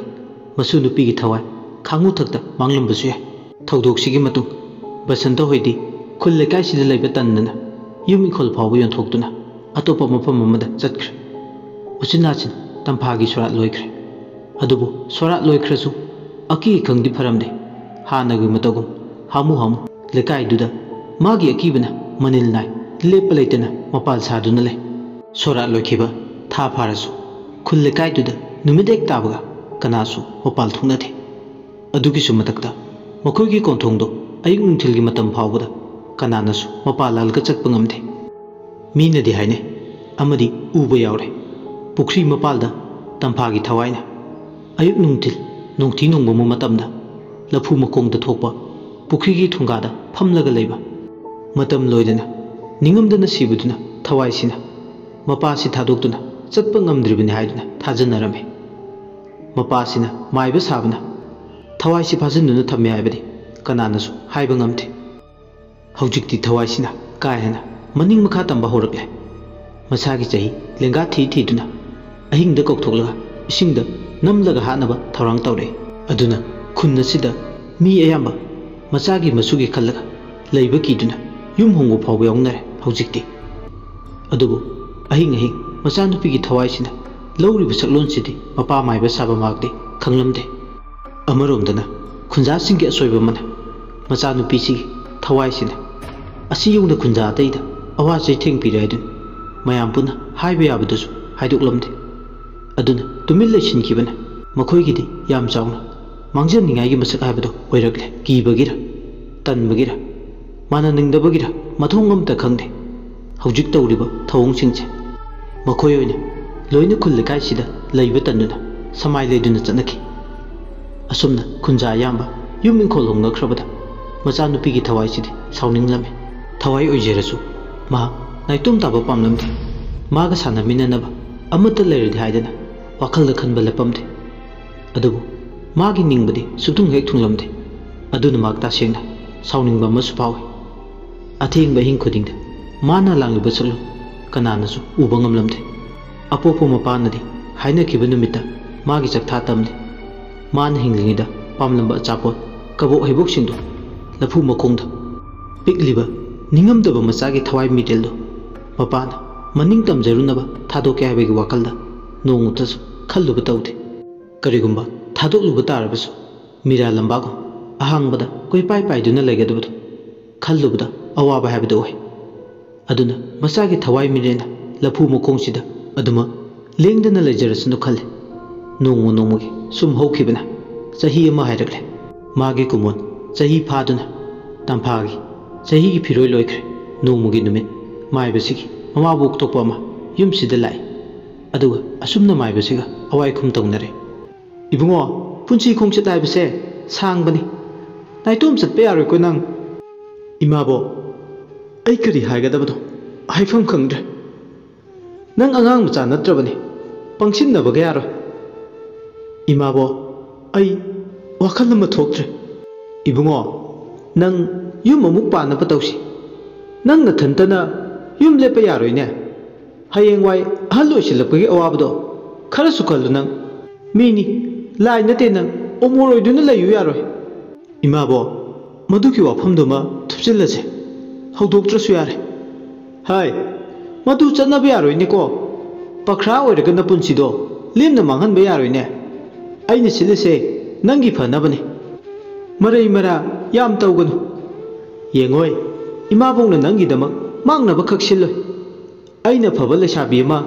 ꯃꯁꯨ ꯅꯨꯄꯤꯒꯤ ꯊꯋꯥꯏ ꯈꯥꯡꯉꯨꯊꯛꯇ ꯃꯥꯡꯂꯝꯕꯁꯨ ꯌꯥꯏ ꯊꯧꯗꯣꯛꯁꯤꯒꯤ ꯃꯇꯨꯡ ꯕꯁꯟꯇ ꯍꯣꯏꯗꯤ ꯈꯨꯜ ꯂꯩꯀꯥꯏꯁꯤꯗ ꯂꯩꯕ ꯇꯟꯗꯅ ꯌꯨꯝ ꯏꯪꯈꯣꯜ ꯐꯥꯎꯕ ꯌꯣꯟꯊꯣꯛꯇꯨꯅ ꯑꯇꯣꯞꯄ ꯃꯐꯝ ꯑꯃꯗ ꯆꯠꯈ꯭ꯔꯦ ꯎꯆꯤꯟ ꯅꯥꯆꯤꯟ ꯇꯝꯐꯥꯒꯤ ꯁꯣꯔꯥꯠ ꯂꯣꯏꯈ꯭ꯔꯦ ꯑꯗꯨꯕꯨ ꯁꯣꯔꯥꯠ ꯂꯣꯏꯈ꯭ꯔꯁꯨ ꯑꯀꯤ ꯑꯈꯪꯗꯤ ꯐꯔꯝꯗꯦ ꯍꯥꯟꯅꯒꯤ ꯃꯇꯧꯒꯨꯝ ꯍꯥꯃꯨ ꯍꯥꯃꯨ ꯂꯩꯀꯥꯏꯗꯨꯗ ꯃꯥꯒꯤ ꯑꯀꯤꯕꯅ ꯃꯅꯤꯜ ꯅꯥꯏ ꯂꯦꯞꯄ ꯂꯩꯇꯅ ꯃꯄꯥꯜ ꯁꯥꯗꯨꯅ ꯂꯩ ꯁꯣꯔꯥꯠ ꯂꯣꯏꯈꯤꯕ ꯊꯥ ꯐꯥꯔꯁꯨ ꯈꯨꯜ ꯂꯩꯀꯥꯏꯗꯨꯗ ꯅꯨꯃꯤꯠ ꯍꯦꯛ ꯇꯥꯕꯒ ꯀꯅꯥꯁꯨ ꯃꯄꯥꯜ ꯊꯣꯛꯅꯗꯦ ꯑꯗꯨꯒꯤꯁꯨ ꯃꯊꯛꯇ ꯃꯈꯣꯏꯒꯤ ꯀꯣꯟꯊꯣꯡꯗꯣ ꯑꯌꯨꯛ ꯅꯨꯡꯊꯤꯜꯒꯤ ꯃꯇꯝ ꯐꯥꯎꯕꯗ ꯀꯅꯥꯅꯁꯨ ꯃꯄꯥꯜ ꯂꯥꯜꯒ ꯆꯠꯄ ꯉꯝꯗꯦ ꯃꯤꯅꯗꯤ ꯍꯥꯏꯅꯩ ꯑꯃꯗꯤ ꯎꯕ ꯌꯥꯎꯔꯦ ꯄꯨꯈ꯭ꯔꯤ ꯃꯄꯥꯜꯗ ꯇꯝꯐꯥꯒꯤ ꯊꯋꯥꯏꯅ ꯑꯌꯨꯛ ꯅꯨꯡꯊꯤꯜ ꯅꯣꯡꯊꯤ ꯅꯣꯡꯃꯝꯕ ꯃꯇꯝꯗ ꯂꯐꯨ ꯃꯈꯣꯡꯗ ꯊꯣꯛꯄ ꯄꯨꯈ꯭ꯔꯤꯒꯤ ꯊꯣꯡꯒꯥꯗ ꯐꯝꯂꯒ ꯂꯩꯕ ꯃꯇꯝ ꯂꯣꯏꯗꯅ ꯅꯤꯡꯉꯝꯗꯅ ꯁꯤꯕꯗꯨꯅ ꯊꯋꯥꯏꯁꯤꯅ ꯃꯄꯥꯁꯤ ꯊꯥꯗꯣꯛꯇꯨꯅ ꯆꯠꯄ ꯉꯝꯗ꯭ꯔꯤꯕꯅꯤ ꯍꯥꯏꯗꯨꯅ ꯊꯥꯖꯅꯔꯝꯃꯤ ꯃꯄꯥꯁꯤꯅ ꯃꯥꯏꯕ ꯁꯥꯕꯅ ꯊꯋꯥꯏꯁꯤ ꯐꯥꯖꯤꯟꯗꯨꯅ ꯊꯝꯃꯦ ꯍꯥꯏꯕꯗꯤ ꯀꯅꯥꯅꯁꯨ ꯍꯥꯏꯕ ꯉꯝꯗꯦ ꯍꯧꯖꯤꯛꯇꯤ ꯊꯋꯥꯏꯁꯤꯅ ꯀꯥ ꯍꯦꯟꯅ ꯃꯅꯤꯡ ꯃꯈꯥ ꯇꯝꯕ ꯍꯧꯔꯛꯂꯦ ꯃꯁꯥꯒꯤ ꯆꯍꯤ ꯂꯦꯡꯒꯥ ꯊꯤ ꯊꯤꯗꯨꯅ ꯑꯍꯤꯡꯗ ꯀꯧꯊꯣꯛꯂꯒ ꯏꯁꯤꯡꯗ ꯅꯝꯂꯒ ꯍꯥꯠꯅꯕ ꯊꯧꯔꯥꯡ ꯇꯧꯔꯛꯏ ꯑꯗꯨꯅ ꯈꯨꯟ ꯑꯁꯤꯗ ꯃꯤ ꯑꯌꯥꯝꯕ ꯃꯆꯥꯒꯤ ꯃꯁꯨꯒꯤ ꯈꯜꯂꯒ ꯂꯩꯕ ꯀꯤꯗꯨꯅ ꯌꯨꯝ ꯍꯣꯡꯕ ꯐꯥꯎꯕ ꯌꯥꯎꯅꯔꯦ ꯍꯧꯖꯤꯛꯇꯤ ꯑꯗꯨꯕꯨ ꯑꯍꯤꯡ ꯑꯍꯤꯡ ꯃꯆꯥꯅꯨꯄꯤꯒꯤ ꯊꯋꯥꯏꯁꯤꯅ ꯂꯧꯔꯤꯕ ꯁꯛꯂꯣꯟꯁꯤꯗꯤ ꯃꯄꯥ ꯃꯥꯏꯕ ꯁꯥꯕ ꯃꯍꯥꯛꯇꯤ ꯈꯪꯂꯝꯗꯦ ꯑꯃꯔꯣꯝꯗꯅ ꯈꯨꯟꯖꯥꯁꯤꯡꯒꯤ ꯑꯁꯣꯏꯕ ꯑꯃꯅ ꯃꯆꯥꯅꯨꯄꯤꯁꯤꯒꯤ ꯊꯋꯥꯏꯁꯤꯅ ꯑꯁꯤ ꯌꯧꯅ ꯈꯨꯟꯖꯥ ꯑꯇꯩꯗ ꯑꯋꯥ ꯆꯩꯊꯦꯡ ꯄꯤꯔꯦ ꯍꯥꯏꯗꯨꯅ ꯃꯌꯥꯝ ꯄꯨꯟꯅ ꯍꯥꯏꯕ ꯌꯥꯕꯗꯨꯁꯨ ꯍꯥꯏꯗꯣꯛꯂꯝꯗꯦ ꯑꯗꯨꯅ ꯇꯨꯃꯤꯟ ꯂꯩꯁꯤꯟꯈꯤꯕꯅ ꯃꯈꯣꯏꯒꯤꯗꯤ ꯌꯥꯝ ꯆꯥꯎꯅ ꯃꯥꯡꯖꯅꯤꯡꯉꯥꯏꯒꯤ ꯃꯁꯛ ꯍꯥꯏꯕꯗꯣ ꯑꯣꯏꯔꯛꯂꯦ ꯀꯤꯕꯒꯤꯔ ꯇꯟꯕꯒꯤꯔ ꯃꯥꯟꯅꯅꯤꯡꯗꯕꯒꯤꯔ ꯃꯊꯣꯡ ꯑꯃꯇ ꯈꯪꯗꯦ ꯍꯧꯖꯤꯛ ꯇꯧꯔꯤꯕ ꯊꯧꯑꯣꯡꯁꯤꯡꯁꯦ ꯃꯈꯣꯏ ꯑꯣꯏꯅ ꯂꯣꯏꯅ ꯈꯨꯜ ꯂꯩꯀꯥꯏꯁꯤꯗ ꯂꯩꯕ ꯇꯟꯗꯨꯅ ꯁꯃꯥꯏ ꯂꯩꯗꯨꯅ ꯆꯠꯅꯈꯤ ꯑꯁꯨꯝꯅ ꯈꯨꯟꯖꯥ ꯑꯌꯥꯝꯕ ꯌꯨꯝ ꯏꯪꯈꯣꯜ ꯍꯣꯡꯅꯈ꯭ꯔꯕꯗ ꯃꯆꯥꯅꯨꯄꯤꯒꯤ ꯊꯋꯥꯏꯁꯤꯗꯤ ꯁꯥꯎꯅꯤꯡꯂꯝꯃꯤ ꯊꯋꯥꯏ ꯑꯣꯏꯖꯔꯁꯨ ꯃꯍꯥꯛ ꯅꯥꯏꯇꯣꯝ ꯇꯥꯕ ꯄꯥꯝꯂꯝꯗꯦ ꯃꯥꯒ ꯁꯥꯟꯅꯃꯤꯟꯅꯅꯕ ꯑꯃꯠꯇ ꯂꯩꯔꯗꯤ ꯍꯥꯏꯗꯅ ꯋꯥꯈꯜꯗ ꯈꯟꯕ ꯂꯦꯞꯄꯝꯗꯦ ꯑꯗꯨꯕꯨ ꯃꯥꯒꯤ ꯅꯤꯡꯕꯗꯤ ꯁꯨꯛꯊꯨꯡ ꯍꯦꯛ ꯊꯨꯡꯂꯝꯗꯦ ꯑꯗꯨꯅ ꯃꯍꯥꯛ ꯇꯁꯦꯡꯅ ꯁꯥꯎꯅꯤꯡꯕ ꯑꯃꯁꯨ ꯐꯥꯎꯏ ꯑꯊꯦꯡꯕ ꯑꯍꯤꯡ ꯈꯨꯗꯤꯡꯗ ꯃꯥꯅ ꯂꯥꯡꯂꯤꯕ ꯁꯛꯂꯨ ꯀꯅꯥꯅꯁꯨ ꯎꯕ ꯉꯝꯂꯝꯗꯦ ꯑꯄꯣꯛꯄ ꯃꯄꯥꯅꯗꯤ ꯍꯥꯏꯅꯈꯤꯕ ꯅꯨꯃꯤꯠꯇ ꯃꯥꯒꯤ ꯆꯥꯛꯊꯥ ꯇꯝꯂꯤ ꯃꯥꯅ ꯍꯤꯡꯂꯤꯉꯩꯗ ꯄꯥꯝꯂꯝꯕ ꯑꯆꯥꯄꯣꯠ ꯀꯕꯣꯛ ꯍꯩꯕꯣꯛꯁꯤꯡꯗꯨ ꯂꯐꯨ ꯃꯈꯣꯡꯗ ꯄꯤꯛꯂꯤꯕ ꯅꯤꯡꯉꯝꯗꯕ ꯃꯆꯥꯒꯤ ꯊꯋꯥꯏ ꯃꯤꯔꯦꯜꯗꯨ ꯃꯄꯥꯅ ꯃꯅꯤꯡ ꯇꯝꯖꯔꯨꯅꯕ ꯊꯥꯗꯣꯛꯀꯦ ꯍꯥꯏꯕꯒꯤ ꯋꯥꯈꯜꯗ ꯅꯣꯡꯃꯇꯁꯨ ꯈꯜꯂꯨꯕ ꯇꯧꯗꯦ ꯀꯔꯤꯒꯨꯝꯕ ꯊꯥꯗꯣꯛꯂꯨꯕ ꯇꯥꯔꯕꯁꯨ ꯃꯤꯔꯥ ꯂꯝꯕꯥꯒꯨꯝ ꯑꯍꯥꯡꯕꯗ ꯀꯣꯏꯄꯥꯏ ꯄꯥꯏꯗꯨꯅ ꯂꯩꯒꯗꯕꯗꯨ ꯈꯜꯂꯨꯕꯗ ꯑꯋꯥꯕ ꯍꯥꯏꯕꯗꯨ ꯑꯣꯏ ꯑꯗꯨꯅ ꯃꯆꯥꯒꯤ ꯊꯋꯥꯏ ꯃꯤꯔꯦꯟꯅ ꯂꯐꯨ ꯃꯈꯣꯡꯁꯤꯗ ꯑꯗꯨꯃꯛ ꯂꯦꯡꯗꯅ ꯂꯩꯖꯔꯁꯅꯨ ꯈꯜꯂꯤ ꯅꯣꯡꯃ ꯅꯣꯡꯃꯒꯤ ꯁꯨꯝ ꯍꯧꯈꯤꯕꯅ ꯆꯍꯤ ꯑꯃ ꯍꯥꯏꯔꯛꯂꯦ ꯃꯥꯒꯤ ꯀꯨꯃꯣꯟ ꯆꯍꯤ ꯐꯥꯗꯨꯅ ꯇꯝꯐꯥꯒꯤ ꯆꯍꯤꯒꯤ ꯐꯤꯔꯣꯏ ꯂꯣꯏꯈ꯭ꯔꯦ ꯅꯣꯡꯃꯒꯤ ꯅꯨꯃꯤꯠ ꯃꯥꯏꯕꯁꯤꯒꯤ ꯃꯃꯥꯕꯣꯛ ꯊꯣꯛꯄ ꯑꯃ ꯌꯨꯝꯁꯤꯗ ꯂꯥꯛꯏ ꯑꯗꯨꯒ ꯑꯁꯨꯝꯅ ꯃꯥꯏꯕꯁꯤꯒ ꯑꯋꯥꯏꯈꯨꯝ ꯇꯧꯅꯔꯦ ꯏꯕꯨꯡꯉꯣ ꯄꯨꯟꯁꯤ ꯈꯣꯡꯆꯠ ꯍꯥꯏꯕꯁꯦ ꯁꯥꯡꯕꯅꯤ ꯅꯥꯏꯇꯣꯝ ꯆꯠꯄ ꯌꯥꯔꯣꯏꯀꯣ ꯅꯪ ꯏꯃꯥꯕꯣ ꯑꯩ ꯀꯔꯤ ꯍꯥꯏꯒꯗꯕꯅꯣ ꯍꯥꯏꯐꯝ ꯈꯪꯗ꯭ꯔꯦ ꯅꯪ ꯑꯉꯥꯡ ꯃꯆꯥ ꯅꯠꯇ꯭ꯔꯕꯅꯤ ꯄꯪꯁꯤꯟꯅꯕꯒ ꯌꯥꯔꯣꯏ ꯏꯃꯥꯕꯣ ꯑꯩ ꯋꯥꯈꯜ ꯑꯃ ꯊꯣꯛꯇ꯭ꯔꯦ ꯏꯕꯨꯡꯉꯣ ꯅꯪ ꯌꯨꯝ ꯑꯃꯨꯛ ꯄꯥꯟꯅꯕ ꯇꯧꯁꯤ ꯅꯪ ꯅꯊꯟꯇꯅ ꯌꯨꯝ ꯂꯦꯞꯄ ꯌꯥꯔꯣꯏꯅꯦ ꯍꯌꯦꯡꯋꯥꯏ ꯑꯍꯜ ꯑꯣꯏꯁꯤꯜꯂꯛꯄꯒꯤ ꯑꯋꯥꯕꯗꯣ ꯈꯔꯁꯨ ꯈꯜꯂꯨ ꯅꯪ ꯃꯤꯅꯤ ꯂꯥꯏ ꯅꯠꯇꯦ ꯅꯪ ꯑꯣꯃꯣꯔ ꯑꯣꯏꯗꯨꯅ ꯂꯩꯌꯨ ꯌꯥꯔꯣꯏ ꯏꯃꯥꯕꯣ ꯃꯗꯨꯒꯤ ꯋꯥꯐꯝꯗꯨꯃ ꯊꯨꯞꯆꯤꯜꯂꯁꯦ ꯍꯧꯗꯣꯛꯇ꯭ꯔꯁꯨ ꯌꯥꯔꯦ ꯍꯥꯏ ꯃꯗꯨ ꯆꯠꯅꯕ ꯌꯥꯔꯣꯏꯅꯦꯀꯣ ꯄꯈ꯭ꯔꯥ ꯑꯣꯏꯔꯒꯅ ꯄꯨꯟꯁꯤꯗꯣ ꯂꯦꯝꯅ ꯃꯥꯡꯍꯟꯕ ꯌꯥꯔꯣꯏꯅꯦ ꯑꯩꯅ ꯁꯤꯜꯂꯤꯁꯦ ꯅꯪꯒꯤ ꯐꯅꯕꯅꯤ ꯃꯔꯩ ꯃꯔꯥ ꯌꯥꯝ ꯇꯧꯒꯅꯨ ꯌꯦꯡꯉꯣꯏ ꯏꯃꯥꯕꯣꯛꯅ ꯅꯪꯒꯤꯗꯃꯛ ꯃꯥꯡꯅꯕ ꯈꯛ ꯁꯤꯜꯂꯣꯏ ꯑꯩꯅ ꯐꯕ ꯂꯩꯁꯥꯕꯤ ꯑꯃ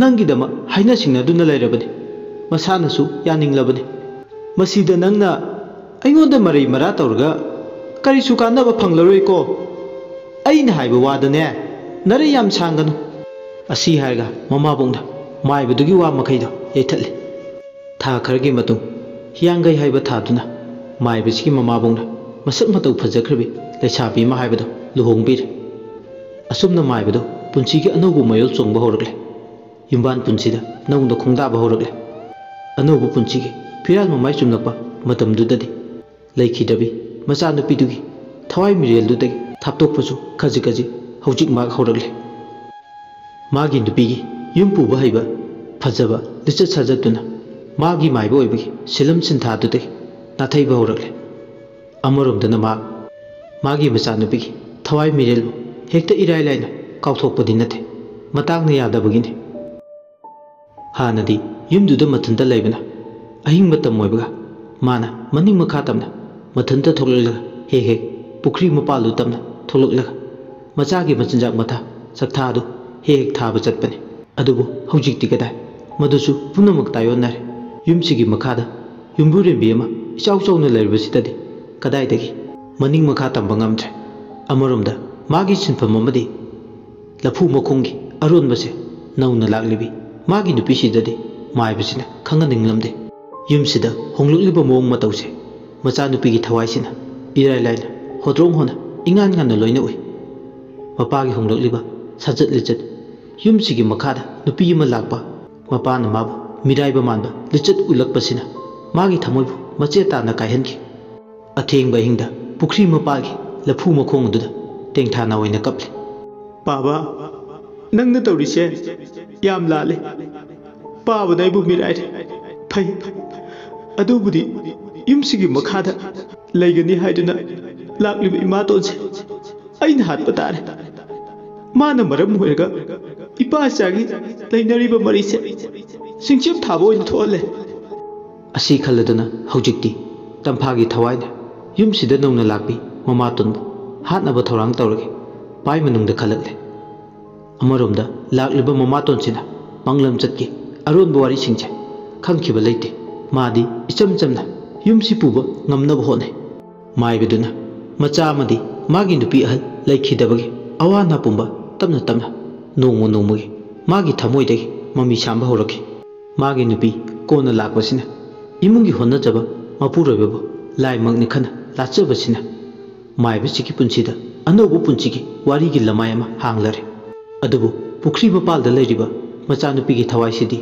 ꯅꯪꯒꯤꯗꯃꯛ ꯍꯥꯏꯅ ꯁꯤꯡꯅꯗꯨꯅ ꯂꯩꯔꯕꯅꯤ ꯃꯁꯥꯅꯁꯨ ꯌꯥꯅꯤꯡꯂꯕꯅꯤ ꯃꯁꯤꯗ ꯅꯪꯅ ꯑꯩꯉꯣꯟꯗ ꯃꯔꯩ ꯃꯔꯥ ꯇꯧꯔꯒ ꯀꯔꯤꯁꯨ ꯀꯥꯟꯅꯕ ꯐꯪꯂꯔꯣꯏꯀꯣ ꯑꯩꯅ ꯍꯥꯏꯕ ꯋꯥꯗꯅꯦ ꯅꯔꯩ ꯌꯥꯝ ꯁꯥꯡꯒꯅꯨ ꯑꯁꯤ ꯍꯥꯏꯔꯒ ꯃꯃꯥꯕꯣꯛꯅ ꯃꯥꯏꯕꯗꯨꯒꯤ ꯋꯥ ꯃꯈꯩꯗꯣ ꯌꯩꯊꯠꯂꯤ ꯊꯥ ꯈꯔꯒꯤ ꯃꯇꯨꯡ ꯍꯤꯌꯥꯡꯒꯩ ꯍꯥꯏꯕ ꯊꯥꯗꯨꯅ ꯃꯥꯏꯕꯁꯤꯒꯤ ꯃꯃꯥꯕꯣꯛꯅ ꯃꯁꯛ ꯃꯇꯧ ꯐꯖꯈ꯭ꯔꯕꯤ ꯂꯩꯁꯥꯕꯤ ꯑꯃ ꯍꯥꯏꯕꯗꯣ ꯂꯨꯍꯣꯡꯕꯤꯔꯦ ꯑꯁꯨꯝꯅ ꯃꯥꯏꯕꯗꯣ ꯄꯨꯟꯁꯤꯒꯤ ꯑꯅꯧꯕ ꯃꯌꯣꯜ ꯆꯣꯡꯕ ꯍꯧꯔꯛꯂꯦ ꯌꯨꯝꯕꯥꯟ ꯄꯨꯟꯁꯤꯗ ꯅꯧꯅ ꯈꯣꯡꯗꯥꯕ ꯍꯧꯔꯛꯂꯦ ꯑꯅꯧꯕ ꯄꯨꯟꯁꯤꯒꯤ ꯐꯤꯔꯥꯜ ꯃꯃꯥꯏ ꯆꯨꯝꯂꯛꯄ ꯃꯇꯝꯗꯨꯗꯗꯤ ꯂꯩꯈꯤꯗꯕꯤ ꯃꯆꯥꯅꯨꯄꯤꯗꯨꯒꯤ ꯊꯋꯥꯏ ꯃꯤꯔꯦꯜꯗꯨꯗꯒꯤ ꯊꯥꯞꯇꯣꯛꯄꯁꯨ ꯈꯖꯤꯛ ꯈꯖꯤꯛ ꯍꯧꯖꯤꯛ ꯃꯍꯥꯛ ꯍꯧꯔꯛꯂꯦ मागी नुपीगी युम्पूबा हैबा फजबा लिचत साजतुना मागी माइबो ओइबगी सिलम सिंथा दुते नाथै बहुरले अमरम दना मा मागी बचा नुपीगी थवाई मिरेल हेक्ता इराई लाइन काउथोपदि नथे मतांग ने यादबगिने हानदी युमदुदा मथनदा लाइबना अहिंग मतम ओइबगा माना मनिंग मखा तमना मथनदा थोललगा हे हे पुखरी मपालु तमना थोलकलगा मचागी मचिंजाक मथा सक्था दो ꯍꯦꯛ ꯊꯥꯕ ꯆꯠꯄꯅꯤ ꯑꯗꯨꯕꯨ ꯍꯧꯖꯤꯛꯇꯤ ꯀꯗꯥꯏ ꯃꯗꯨꯁꯨ ꯄꯨꯝꯅꯃꯛ ꯇꯥꯏꯑꯣꯟꯅꯔꯦ ꯌꯨꯝꯁꯤꯒꯤ ꯃꯈꯥꯗ ꯌꯨꯝꯕꯨꯔꯦꯝꯕꯤ ꯑꯃ ꯏꯆꯥꯎ ꯆꯥꯎꯅ ꯂꯩꯔꯤꯕꯁꯤꯗꯗꯤ ꯀꯗꯥꯏꯗꯒꯤ ꯃꯅꯤꯡ ꯃꯈꯥ ꯇꯝꯕ ꯉꯝꯗ꯭ꯔꯦ ꯑꯃꯔꯣꯝꯗ ꯃꯥꯒꯤ ꯁꯤꯟꯐꯝ ꯑꯃꯗꯤ ꯂꯐꯨ ꯃꯈꯣꯡꯒꯤ ꯑꯔꯣꯟꯕꯁꯦ ꯅꯧꯅ ꯂꯥꯛꯂꯤꯕꯤ ꯃꯥꯒꯤ ꯅꯨꯄꯤꯁꯤꯗꯗꯤ ꯃꯥꯏꯕꯁꯤꯅ ꯈꯪꯍꯟꯅꯤꯡꯂꯝꯗꯦ ꯌꯨꯝꯁꯤꯗ ꯍꯣꯡꯂꯛꯂꯤꯕ ꯃꯑꯣꯡ ꯃꯇꯧꯁꯦ ꯃꯆꯥꯅꯨꯄꯤꯒꯤ ꯊꯋꯥꯏꯁꯤꯅ ꯏꯔꯥꯏ ꯂꯥꯏꯅ ꯍꯣꯗ꯭ꯔꯣꯡ ꯍꯣꯅ ꯏꯉꯥꯟ ꯉꯥꯟꯅ ꯂꯣꯏꯅ ꯎꯏ ꯃꯄꯥꯒꯤ ꯍꯣꯡꯂꯛꯂꯤꯕ ꯁꯥꯖꯠ ꯂꯤꯆꯠ ꯌꯨꯝꯁꯤꯒꯤ ꯃꯈꯥꯗ ꯅꯨꯄꯤ ꯑꯃ ꯂꯥꯛꯄ ꯃꯄꯥꯅ ꯃꯥꯕꯨ ꯃꯤꯔꯥꯏꯕ ꯃꯥꯟꯕ ꯂꯤꯆꯠ ꯎꯠꯂꯛꯄꯁꯤꯅ ꯃꯥꯒꯤ ꯊꯃꯣꯏꯕꯨ ꯃꯆꯦꯠ ꯇꯥꯅ ꯀꯥꯏꯍꯟꯈꯤ ꯑꯊꯦꯡꯕ ꯑꯍꯤꯡꯗ ꯄꯨꯈ꯭ꯔꯤ ꯃꯄꯥꯒꯤ ꯂꯐꯨ ꯃꯈꯣꯡ ꯑꯗꯨꯗ ꯇꯦꯡꯊꯥꯅ ꯑꯣꯏꯅ ꯀꯞꯂꯤ ꯄꯥꯕ ꯅꯪꯅ ꯇꯧꯔꯤꯁꯦ ꯌꯥꯝ ꯂꯥꯜꯂꯦ ꯄꯥꯕꯅ ꯑꯩꯕꯨ ꯃꯤꯔꯥꯏꯔꯦ ꯐꯩ ꯑꯗꯨꯕꯨꯗꯤ ꯌꯨꯝꯁꯤꯒꯤ ꯃꯈꯥꯗ ꯂꯩꯒꯅꯤ ꯍꯥꯏꯗꯨꯅ ꯂꯥꯛꯂꯤꯕ ꯏꯃꯥꯇꯣꯟꯁꯦ ꯑꯩꯅ ꯍꯥꯠꯄ ꯇꯥꯔꯦ ꯃꯥꯅ ꯃꯔꯝ ꯑꯣꯏꯔꯒ ꯏꯄꯥ ꯏꯆꯥꯒꯤ ꯂꯩꯅꯔꯤꯕ ꯃꯔꯤꯁꯦ ꯁꯤꯡꯆꯦꯞ ꯊꯥꯕ ꯑꯣꯏꯅ ꯊꯣꯛꯍꯜꯂꯦ ꯑꯁꯤ ꯈꯜꯂꯗꯨꯅ ꯍꯧꯖꯤꯛꯇꯤ ꯇꯝꯐꯥꯒꯤ ꯊꯋꯥꯏꯅ ꯌꯨꯝꯁꯤꯗ ꯅꯧꯅ ꯂꯥꯛꯄꯤ ꯃꯃꯥꯇꯣꯟꯕꯨ ꯍꯥꯠꯅꯕ ꯊꯧꯔꯥꯡ ꯇꯧꯔꯒꯦ ꯄꯥꯏ ꯃꯅꯨꯡꯗ ꯈꯜꯂꯛꯂꯦ ꯑꯃꯔꯣꯝꯗ ꯂꯥꯛꯂꯤꯕ ꯃꯃꯥꯇꯣꯟꯁꯤꯅ ꯄꯥꯡꯂꯝ ꯆꯠꯀꯤ ꯑꯔꯣꯟꯕ ꯋꯥꯔꯤꯁꯤꯡꯁꯦ ꯈꯪꯈꯤꯕ ꯂꯩꯇꯦ ꯃꯥꯗꯤ ꯏꯆꯝ ꯆꯝꯅ ꯌꯨꯝꯁꯤ ꯄꯨꯕ ꯉꯝꯅꯕ ꯍꯣꯠꯅꯩ ꯃꯥꯏꯕꯗꯨꯅ ꯃꯆꯥ ꯑꯃꯗꯤ ꯃꯥꯒꯤ ꯅꯨꯄꯤ ꯑꯍꯜ ꯂꯩꯈꯤꯗꯕꯒꯤ ꯑꯋꯥ ꯑꯅꯥ ꯄꯨꯝꯕ ꯇꯞꯅ ꯇꯞꯅ ꯅꯣꯡꯃ ꯅꯣꯡꯃꯒꯤ ꯃꯥꯒꯤ ꯊꯃꯣꯏꯗꯒꯤ ꯃꯃꯤ ꯁꯥꯝꯕ ꯍꯧꯔꯛꯈꯤ ꯃꯥꯒꯤ ꯅꯨꯄꯤ ꯀꯣꯟꯅ ꯂꯥꯛꯄꯁꯤꯅ ꯏꯃꯨꯡꯒꯤ ꯍꯣꯠꯅꯖꯕ ꯃꯄꯨꯔꯣꯏꯕꯕꯨ ꯂꯥꯏꯃꯛꯅꯤ ꯈꯟꯅ ꯂꯥꯠꯆꯕꯁꯤꯅ ꯃꯥꯏꯕꯁꯤꯒꯤ ꯄꯨꯟꯁꯤꯗ ꯑꯅꯧꯕ ꯄꯨꯟꯁꯤꯒꯤ ꯋꯥꯔꯤꯒꯤ ꯂꯃꯥꯏ ꯑꯃ ꯍꯥꯡꯂꯔꯦ ꯑꯗꯨꯕꯨ ꯄꯨꯈ꯭ꯔꯤ ꯃꯄꯥꯜꯗ ꯂꯩꯔꯤꯕ ꯃꯆꯥꯅꯨꯄꯤꯒꯤ ꯊꯋꯥꯏꯁꯤꯗꯤ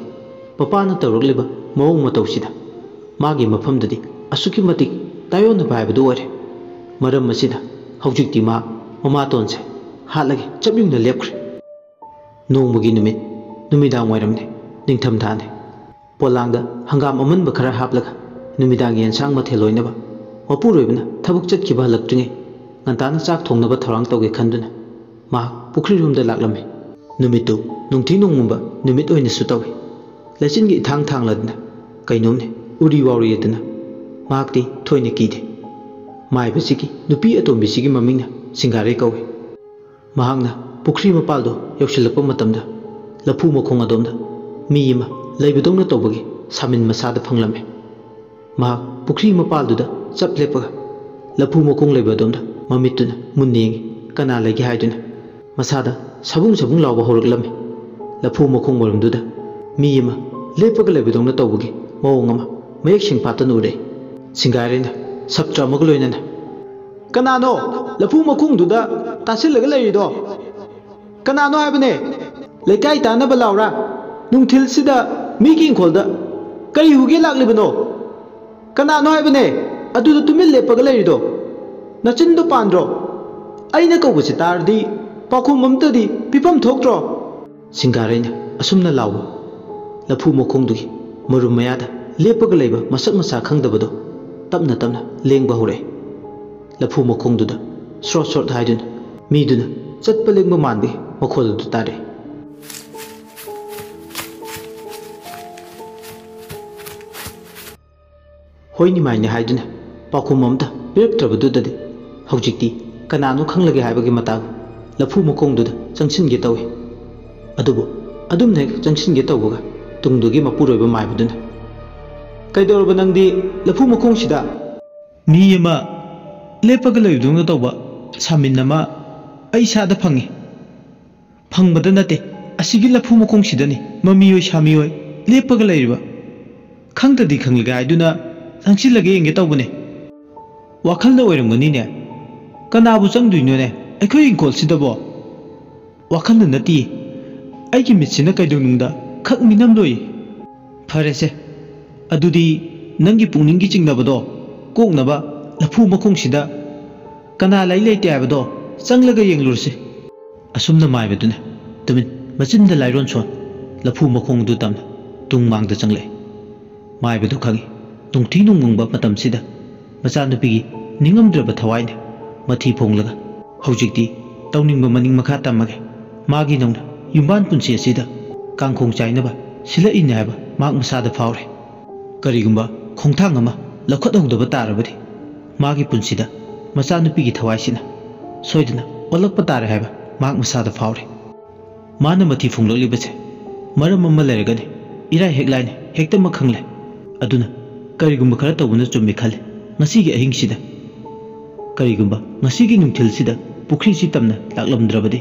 ꯃꯄꯥꯅ ꯇꯧꯔꯛꯂꯤꯕ ꯃꯑꯣꯡ ꯃꯇꯧꯁꯤꯗ ꯃꯥꯒꯤ ꯃꯐꯝꯗꯗꯤ ꯑꯁꯨꯛꯀꯤ ꯃꯇꯤꯛ ꯇꯥꯏꯌꯣꯟꯅꯕ ꯍꯥꯏꯕꯗꯨ ꯑꯣꯏꯔꯦ ꯃꯔꯝ ꯑꯁꯤꯅ ꯍꯧꯖꯤꯛꯇꯤ ꯃꯥ ꯃꯃꯥꯇꯣꯟꯁꯦ ꯍꯥꯠꯂꯒꯦ ꯆꯞ ꯌꯨꯡꯅ ꯂꯦꯞꯈ꯭ꯔꯦ ꯅꯣꯡꯃꯒꯤ ꯅꯨꯃꯤꯠ ꯅꯨꯃꯤꯗꯥꯡ ꯋꯥꯏꯔꯝꯅꯤ ꯅꯤꯡꯊꯝꯊꯥꯅꯤ ꯄꯣꯂꯥꯡꯗ ꯍꯪꯒꯥꯝ ꯑꯃꯟꯕ ꯈꯔ ꯍꯥꯞꯂꯒ ꯅꯨꯃꯤꯗꯥꯡꯒꯤ ꯌꯦꯟꯁꯥꯡ ꯃꯊꯦꯜ ꯑꯣꯏꯅꯕ ꯃꯄꯨꯔꯣꯏꯕꯅ ꯊꯕꯛ ꯆꯠꯈꯤꯕ ꯍꯜꯂꯛꯇ꯭ꯔꯤꯉꯩ ꯉꯟꯇꯥꯅ ꯆꯥꯛ ꯊꯣꯡꯅꯕ ꯊꯧꯔꯥꯡ ꯇꯧꯒꯦ ꯈꯟꯗꯨꯅ ꯃꯍꯥꯛ ꯄꯨꯈ꯭ꯔꯤꯔꯣꯝꯗ ꯂꯥꯛꯂꯝꯃꯤ ꯅꯨꯃꯤꯠꯇꯨ ꯅꯨꯡꯊꯤ ꯅꯣꯡꯃꯝꯕ ꯅꯨꯃꯤꯠ ꯑꯣꯏꯅꯁꯨ ꯇꯧꯏ ꯂꯩꯆꯤꯟꯒꯤ ꯏꯊꯥꯡ ꯊꯥꯡꯂꯗꯅ ꯀꯩꯅꯣꯝꯅꯤ ꯎꯔꯤ ꯋꯥꯎꯔꯤꯗꯅ ꯃꯍꯥꯛꯇꯤ ꯊꯣꯏꯅ ꯀꯤꯗꯦ ꯃꯥꯏꯕꯁꯤꯒꯤ ꯅꯨꯄꯤ ꯑꯇꯣꯝꯕꯤꯁꯤꯒꯤ ꯃꯃꯤꯡꯅ ꯁꯤꯡꯒꯥꯔꯩ ꯀꯧꯏ ꯃꯍꯥꯛꯅ ꯄꯨꯈ꯭ꯔꯤ ꯃꯄꯥꯜꯗꯣ ꯌꯧꯁꯤꯜꯂꯛꯄ ꯃꯇꯝꯗ ꯂꯐꯨ ꯃꯈꯣꯡ ꯑꯗꯣꯝꯗ ꯃꯤ ꯑꯃ ꯂꯩꯕꯗꯧꯅ ꯇꯧꯕꯒꯤ ꯁꯥꯃꯤꯟ ꯃꯁꯥꯗ ꯐꯪꯂꯝꯃꯤ ꯃꯍꯥꯛ ꯄꯨꯈ꯭ꯔꯤ ꯃꯄꯥꯜꯗꯨꯗ ꯆꯞ ꯂꯦꯞꯄꯒ ꯂꯐꯨ ꯃꯈꯣꯡ ꯂꯩꯕ ꯑꯗꯣꯝꯗ ꯃꯃꯤꯠꯇꯨꯅ ꯃꯨꯟꯅ ꯌꯦꯡꯉꯤ ꯀꯅꯥ ꯂꯩꯒꯦ ꯍꯥꯏꯗꯨꯅ ꯃꯁꯥꯗ ꯁꯕꯨꯡ ꯁꯕꯨꯡ ꯂꯥꯎꯕ ꯍꯧꯔꯛꯂꯝꯃꯤ ꯂꯐꯨ ꯃꯈꯣꯡ ꯃꯔꯝꯗꯨꯗ ꯃꯤ ꯑꯃ ꯂꯦꯞꯄꯒ ꯂꯩꯕꯗꯧꯅ ꯇꯧꯕꯒꯤ ꯃꯑꯣꯡ ꯑꯃ ꯃꯌꯦꯛ ꯁꯦꯡꯐꯥꯠꯇꯅ ꯎꯔꯦ ꯁꯤꯡꯒꯥꯔꯩꯅ ꯁꯞꯇ꯭ꯔ ꯑꯃꯒ ꯂꯣꯏꯅꯅ ꯀꯅꯥꯅꯣ ꯂꯐꯨ ꯃꯈꯣꯡꯗꯨꯗ ꯇꯥꯁꯤꯜꯂꯒ ꯂꯩꯔꯤꯗꯣ ꯀꯅꯥꯅꯣ ꯍꯥꯏꯕꯅꯦ ꯂꯩꯀꯥꯏ ꯇꯥꯅꯕ ꯂꯥꯎꯔꯥ ꯅꯨꯡꯊꯤꯜꯁꯤꯗ ꯃꯤꯒꯤ ꯏꯪꯈꯣꯜꯗ ꯀꯔꯤ ꯍꯨꯒꯦ ꯂꯥꯛꯂꯤꯕꯅꯣ ꯀꯅꯥꯅꯣ ꯍꯥꯏꯕꯅꯦ ꯑꯗꯨꯗ ꯇꯨꯃꯤꯟ ꯂꯦꯞꯄꯒ ꯂꯩꯔꯤꯗꯣ ꯅꯆꯤꯟꯗꯣ ꯄꯥꯟꯗ꯭ꯔꯣ ꯑꯩꯅ ꯀꯧꯕꯁꯤ ꯇꯥꯔꯗꯤ ꯄꯥꯎꯈꯨꯝ ꯑꯝꯇꯗꯤ ꯄꯤꯐꯝ ꯊꯣꯛꯇ꯭ꯔꯣ ꯁꯤꯡꯒꯥꯔꯩꯅ ꯑꯁꯨꯝꯅ ꯂꯥꯎꯕ ꯂꯐꯨ ꯃꯈꯣꯡꯗꯨꯒꯤ ꯃꯔꯨꯝ ꯃꯌꯥꯗ ꯂꯦꯞꯄꯒ ꯂꯩꯕ ꯃꯁꯛ ꯃꯁꯥ ꯈꯪꯗꯕꯗꯣ ꯇꯞꯅ ꯇꯞꯅ ꯂꯦꯡꯕ ꯍꯧꯔꯛꯑꯦ ꯂꯐꯨ ꯃꯈꯣꯡꯗꯨꯗ ꯁ꯭ꯔꯣꯠ ꯁ꯭ꯔꯣꯠ ꯍꯥꯏꯗꯨꯅ ꯃꯤꯗꯨꯅ ꯆꯠꯄ ꯂꯦꯡꯕ ꯃꯥꯟꯕꯒꯤ ꯃꯈꯣꯜ ꯑꯗꯨ ꯇꯥꯔꯦ ꯍꯣꯏꯅꯤꯃꯥꯏꯅꯤ ꯍꯥꯏꯗꯨꯅ ꯄꯥꯎꯈꯨꯝ ꯑꯝꯇ ꯄꯤꯔꯛꯇ꯭ꯔꯕꯗꯨꯗꯗꯤ ꯍꯧꯖꯤꯛꯇꯤ ꯀꯅꯥꯅꯣ ꯈꯪꯂꯒꯦ ꯍꯥꯏꯕꯒꯤ ꯃꯇꯥꯒꯨꯝ ꯂꯐꯨ ꯃꯈꯣꯡꯗꯨꯗ ꯆꯪꯁꯤꯟꯒꯦ ꯇꯧꯏ ꯑꯗꯨꯕꯨ ꯑꯗꯨꯝꯅ ꯍꯦꯛ ꯆꯪꯁꯤꯟꯒꯦ ꯇꯧꯕꯒ ꯇꯨꯡꯗꯨꯒꯤ ꯃꯄꯨꯔꯣꯏꯕ ꯃꯥꯏꯕꯗꯨꯅ ꯀꯩꯗꯧꯔꯕ ꯅꯪꯗꯤ ꯂꯐꯨ ꯃꯈꯣꯡꯁꯤꯗ ꯃꯤ ꯑꯃ ꯂꯦꯞꯄꯒ ꯂꯩꯕꯗꯧꯅ ꯇꯧꯕ ꯁꯥꯃꯤꯟ ꯑꯃ ꯑꯩ ꯏꯁꯥꯗ ꯐꯪꯉꯤ ꯐꯪꯕꯗ ꯅꯠꯇꯦ ꯑꯁꯤꯒꯤ ꯂꯐꯨ ꯃꯈꯣꯡꯁꯤꯗꯅꯤ ꯃꯃꯤꯑꯣꯏ ꯁꯥꯃꯤꯑꯣꯏ ꯂꯦꯞꯄꯒ ꯂꯩꯔꯤꯕ ꯈꯪꯗ꯭ꯔꯗꯤ ꯈꯪꯂꯒꯦ ꯍꯥꯏꯗꯨꯅ ꯆꯪꯁꯤꯜꯂꯒ ꯌꯦꯡꯒꯦ ꯇꯧꯕꯅꯦ ꯋꯥꯈꯜꯗ ꯑꯣꯏꯔꯝꯒꯅꯤꯅꯦ ꯀꯅꯥꯕꯨ ꯆꯪꯗꯣꯏꯅꯣꯅꯦ ꯑꯩꯈꯣꯏ ꯏꯪꯈꯣꯜꯁꯤꯗꯕꯣ ꯋꯥꯈꯜꯗ ꯅꯠꯇꯤꯌꯦ ꯑꯩꯒꯤ ꯃꯤꯠꯁꯤꯅ ꯀꯩꯗꯧꯅꯨꯡꯗ ꯈꯛ ꯃꯤꯅꯝꯂꯣꯏ ꯐꯔꯦꯁꯦ ꯑꯗꯨꯗꯤ ꯅꯪꯒꯤ ꯄꯨꯛꯅꯤꯡꯒꯤ ꯆꯤꯡꯅꯕꯗꯣ ꯀꯣꯛꯅꯕ ꯂꯐꯨ ꯃꯈꯣꯡꯁꯤꯗ ꯀꯅꯥ ꯂꯩ ꯂꯩꯇꯦ ꯍꯥꯏꯕꯗꯣ ꯆꯪꯂꯒ ꯌꯦꯡꯂꯨꯔꯁꯤ ꯑꯁꯨꯝꯅ ꯃꯥꯏꯕꯗꯨꯅ ꯇꯨꯃꯤꯟ ꯃꯆꯤꯟꯗ ꯂꯥꯏꯔꯣꯟ ꯁꯣꯟ ꯂꯐꯨ ꯃꯈꯣꯡꯗꯨ ꯇꯝꯅ ꯇꯨꯡ ꯃꯥꯡꯗ ꯆꯪꯂꯛꯏ ꯃꯥꯏꯕꯗꯨ ꯈꯪꯉꯤ ꯅꯨꯡꯊꯤ ꯅꯨꯡꯃꯪꯕ ꯃꯇꯝꯁꯤꯗ ꯃꯆꯥꯅꯨꯄꯤꯒꯤ ꯅꯤꯡꯉꯝꯗ꯭ꯔꯕ ꯊꯋꯥꯏꯅ ꯃꯊꯤ ꯐꯣꯡꯂꯒ ꯍꯧꯖꯤꯛꯇꯤ ꯇꯧꯅꯤꯡꯕ ꯃꯅꯤꯡ ꯃꯈꯥ ꯇꯝꯃꯒꯦ ꯃꯥꯒꯤ ꯅꯧꯅ ꯌꯨꯝꯕꯥꯟ ꯄꯨꯟꯁꯤ ꯑꯁꯤꯗ ꯀꯥꯡꯈꯣꯡ ꯆꯥꯏꯅꯕ ꯁꯤꯜꯂꯛꯏꯅꯦ ꯍꯥꯏꯕ ꯃꯍꯥꯛ ꯃꯁꯥꯗ ꯐꯥꯎꯔꯦ ꯀꯔꯤꯒꯨꯝꯕ ꯈꯣꯡꯊꯥꯡ ꯑꯃ ꯂꯧꯈꯠꯍꯧꯗꯕ ꯇꯥꯔꯕꯗꯤ ꯃꯥꯒꯤ ꯄꯨꯟꯁꯤꯗ ꯃꯆꯥꯅꯨꯄꯤꯒꯤ ꯊꯋꯥꯏꯁꯤꯅ ꯁꯣꯏꯗꯅ ꯑꯣꯜꯂꯛꯄ ꯇꯥꯔꯦ ꯍꯥꯏꯕ ꯃꯍꯥꯛ ꯃꯁꯥꯗ ꯐꯥꯎꯔꯦ ꯃꯥꯅ ꯃꯊꯤ ꯐꯣꯡꯂꯛꯂꯤꯕꯁꯦ ꯃꯔꯝ ꯑꯃ ꯂꯩꯔꯒꯅꯤ ꯏꯔꯥꯏ ꯍꯦꯛ ꯂꯥꯏꯅ ꯍꯦꯛꯇꯃꯛ ꯈꯪꯂꯦ ꯑꯗꯨꯅ ꯀꯔꯤꯒꯨꯝꯕ ꯈꯔ ꯇꯧꯕꯅ ꯆꯨꯝꯃꯤ ꯈꯜꯂꯤ ꯉꯁꯤꯒꯤ ꯑꯍꯤꯡꯁꯤꯗ ꯀꯔꯤꯒꯨꯝꯕ ꯉꯁꯤꯒꯤ ꯅꯨꯡꯊꯤꯜꯁꯤꯗ ꯄꯨꯈ꯭ꯔꯤꯁꯤ ꯇꯝꯅ ꯂꯥꯛꯂꯝꯗ꯭ꯔꯕꯗꯤ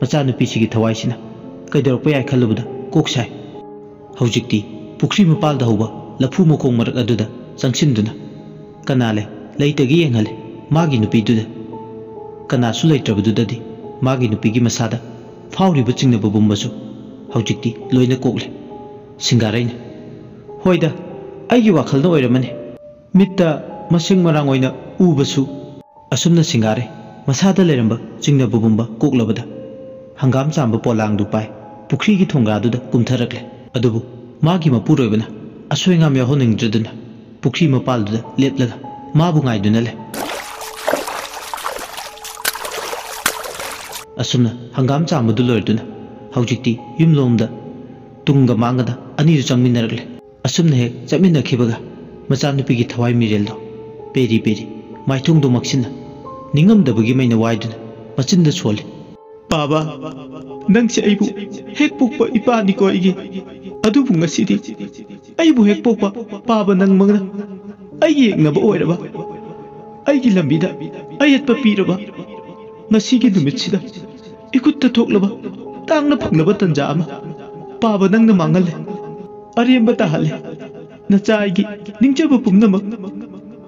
ꯃꯆꯥꯅꯨꯄꯤꯁꯤꯒꯤ ꯊꯋꯥꯏꯁꯤꯅ ꯀꯩꯗꯧꯔꯛꯄ ꯌꯥꯏ ꯈꯜꯂꯨꯕꯗ ꯀꯣꯛ ꯁꯥꯏ ꯍꯧꯖꯤꯛꯇꯤ ꯄꯨꯈ꯭ꯔꯤ ꯃꯄꯥꯜꯗ ꯍꯧꯕ ꯂꯐꯨ ꯃꯈꯣꯡ ꯃꯔꯛ ꯑꯗꯨꯗ ꯆꯪꯁꯤꯟꯗꯨꯅ ꯀꯅꯥ ꯂꯩ ꯂꯩꯇꯒꯤ ꯌꯦꯡꯍꯜꯂꯦ ꯃꯥꯒꯤ ꯅꯨꯄꯤꯗꯨꯗ ꯀꯅꯥꯁꯨ ꯂꯩꯇ꯭ꯔꯕꯗꯨꯗꯗꯤ ꯃꯥꯒꯤ ꯅꯨꯄꯤꯒꯤ ꯃꯁꯥꯗ ꯐꯥꯎꯔꯤꯕ ꯆꯤꯡꯅꯕ ꯄꯨꯝꯕꯁꯨ ꯍꯧꯖꯤꯛꯇꯤ ꯂꯣꯏꯅ ꯀꯣꯛꯂꯦ ꯁꯤꯡꯒꯥꯔꯩꯅ ꯍꯣꯏꯗ ꯑꯩꯒꯤ ꯋꯥꯈꯜꯅ ꯑꯣꯏꯔꯝꯃꯅꯤ ꯃꯤꯠꯇ ꯃꯁꯤꯡ ꯃꯔꯥꯡ ꯑꯣꯏꯅ ꯎꯕꯁꯨ ꯑꯁꯨꯝꯅ ꯁꯤꯡꯒꯥꯔꯩ ꯃꯁꯥꯗ ꯂꯩꯔꯝꯕ ꯆꯤꯡꯅꯕ ꯄꯨꯝꯕ ꯀꯣꯛꯂꯕꯗ ꯍꯪꯒꯥꯝ ꯆꯥꯝꯕ ꯄꯣꯂꯥꯡꯗꯨ ꯄꯥꯏ ꯄꯨꯈ꯭ꯔꯤꯒꯤ ꯊꯣꯡꯒꯥꯗꯨꯗ ꯀꯨꯝꯊꯔꯛꯂꯦ ꯑꯗꯨꯕꯨ ꯃꯥꯒꯤ ꯃꯄꯨꯔꯣꯏꯕꯅ ꯑꯁꯣꯏ ꯑꯉꯥꯝ ꯌꯥꯎꯍꯟꯅꯤꯡꯗ꯭ꯔꯗꯨꯅ ꯄꯨꯈ꯭ꯔꯤ ꯃꯄꯥꯜꯗꯨꯗ ꯂꯦꯞꯂꯒ ꯃꯥꯕꯨ ꯉꯥꯏꯗꯨꯅ ꯂꯩ ꯑꯁꯨꯝꯅ ꯍꯪꯒꯥꯝ ꯆꯥꯝꯕꯗꯨ ꯂꯣꯏꯔꯗꯨꯅ ꯍꯧꯖꯤꯛꯇꯤ ꯌꯨꯝꯂꯣꯝꯗ ꯇꯨꯡꯒ ꯃꯥꯡꯒꯗ ꯑꯅꯤꯗꯨ ꯆꯪꯃꯤꯟꯅꯔꯛꯂꯦ ꯑꯁꯨꯝꯅ ꯍꯦꯛ ꯆꯠꯃꯤꯟꯅꯈꯤꯕꯒ ꯃꯆꯥꯅꯨꯄꯤꯒꯤ ꯊꯋꯥꯏ ꯃꯤꯔꯦꯜꯗꯣ ꯄꯦꯔꯤ ꯄꯦꯔꯤ ꯃꯥꯏꯊꯣꯡꯗꯣ ꯃꯛꯁꯤꯟꯅ ꯅꯤꯡꯉꯝꯗꯕꯒꯤ ꯃꯩꯅ ꯋꯥꯏꯗꯨꯅ ꯃꯆꯤꯟꯗ ꯁꯣꯜꯂꯤ ꯄꯥꯕ ꯅꯪꯁꯦ ꯑꯩꯕꯨ ꯍꯦꯛ ꯄꯣꯛꯄ ꯏꯄꯥꯅꯤꯀꯣ ꯑꯩꯒꯤ ꯑꯗꯨꯕꯨ ꯉꯁꯤꯗꯤ ꯑꯩꯕꯨ ꯍꯦꯛ ꯄꯣꯛꯄ ꯄꯥꯕ ꯅꯪꯃꯛꯅ ꯑꯩꯒꯤ ꯌꯦꯛꯅꯕ ꯑꯣꯏꯔꯕ ꯑꯩꯒꯤ ꯂꯝꯕꯤꯗ ꯑꯌꯦꯠꯄ ꯄꯤꯔꯕ ꯉꯁꯤꯒꯤ ꯅꯨꯃꯤꯠꯁꯤꯗ ꯏꯈꯨꯠꯇ ꯊꯣꯛꯂꯕ ꯇꯥꯡꯅ ꯐꯪꯂꯕ ꯇꯟꯖꯥ ꯑꯃ ꯄꯥꯕ ꯅꯪꯅ ꯃꯥꯡꯍꯜꯂꯦ ꯑꯔꯦꯝꯕ ꯇꯥꯍꯜꯂꯦ ꯅꯆꯥ ꯑꯩꯒꯤ ꯅꯤꯡꯖꯕ ꯄꯨꯝꯅꯃꯛ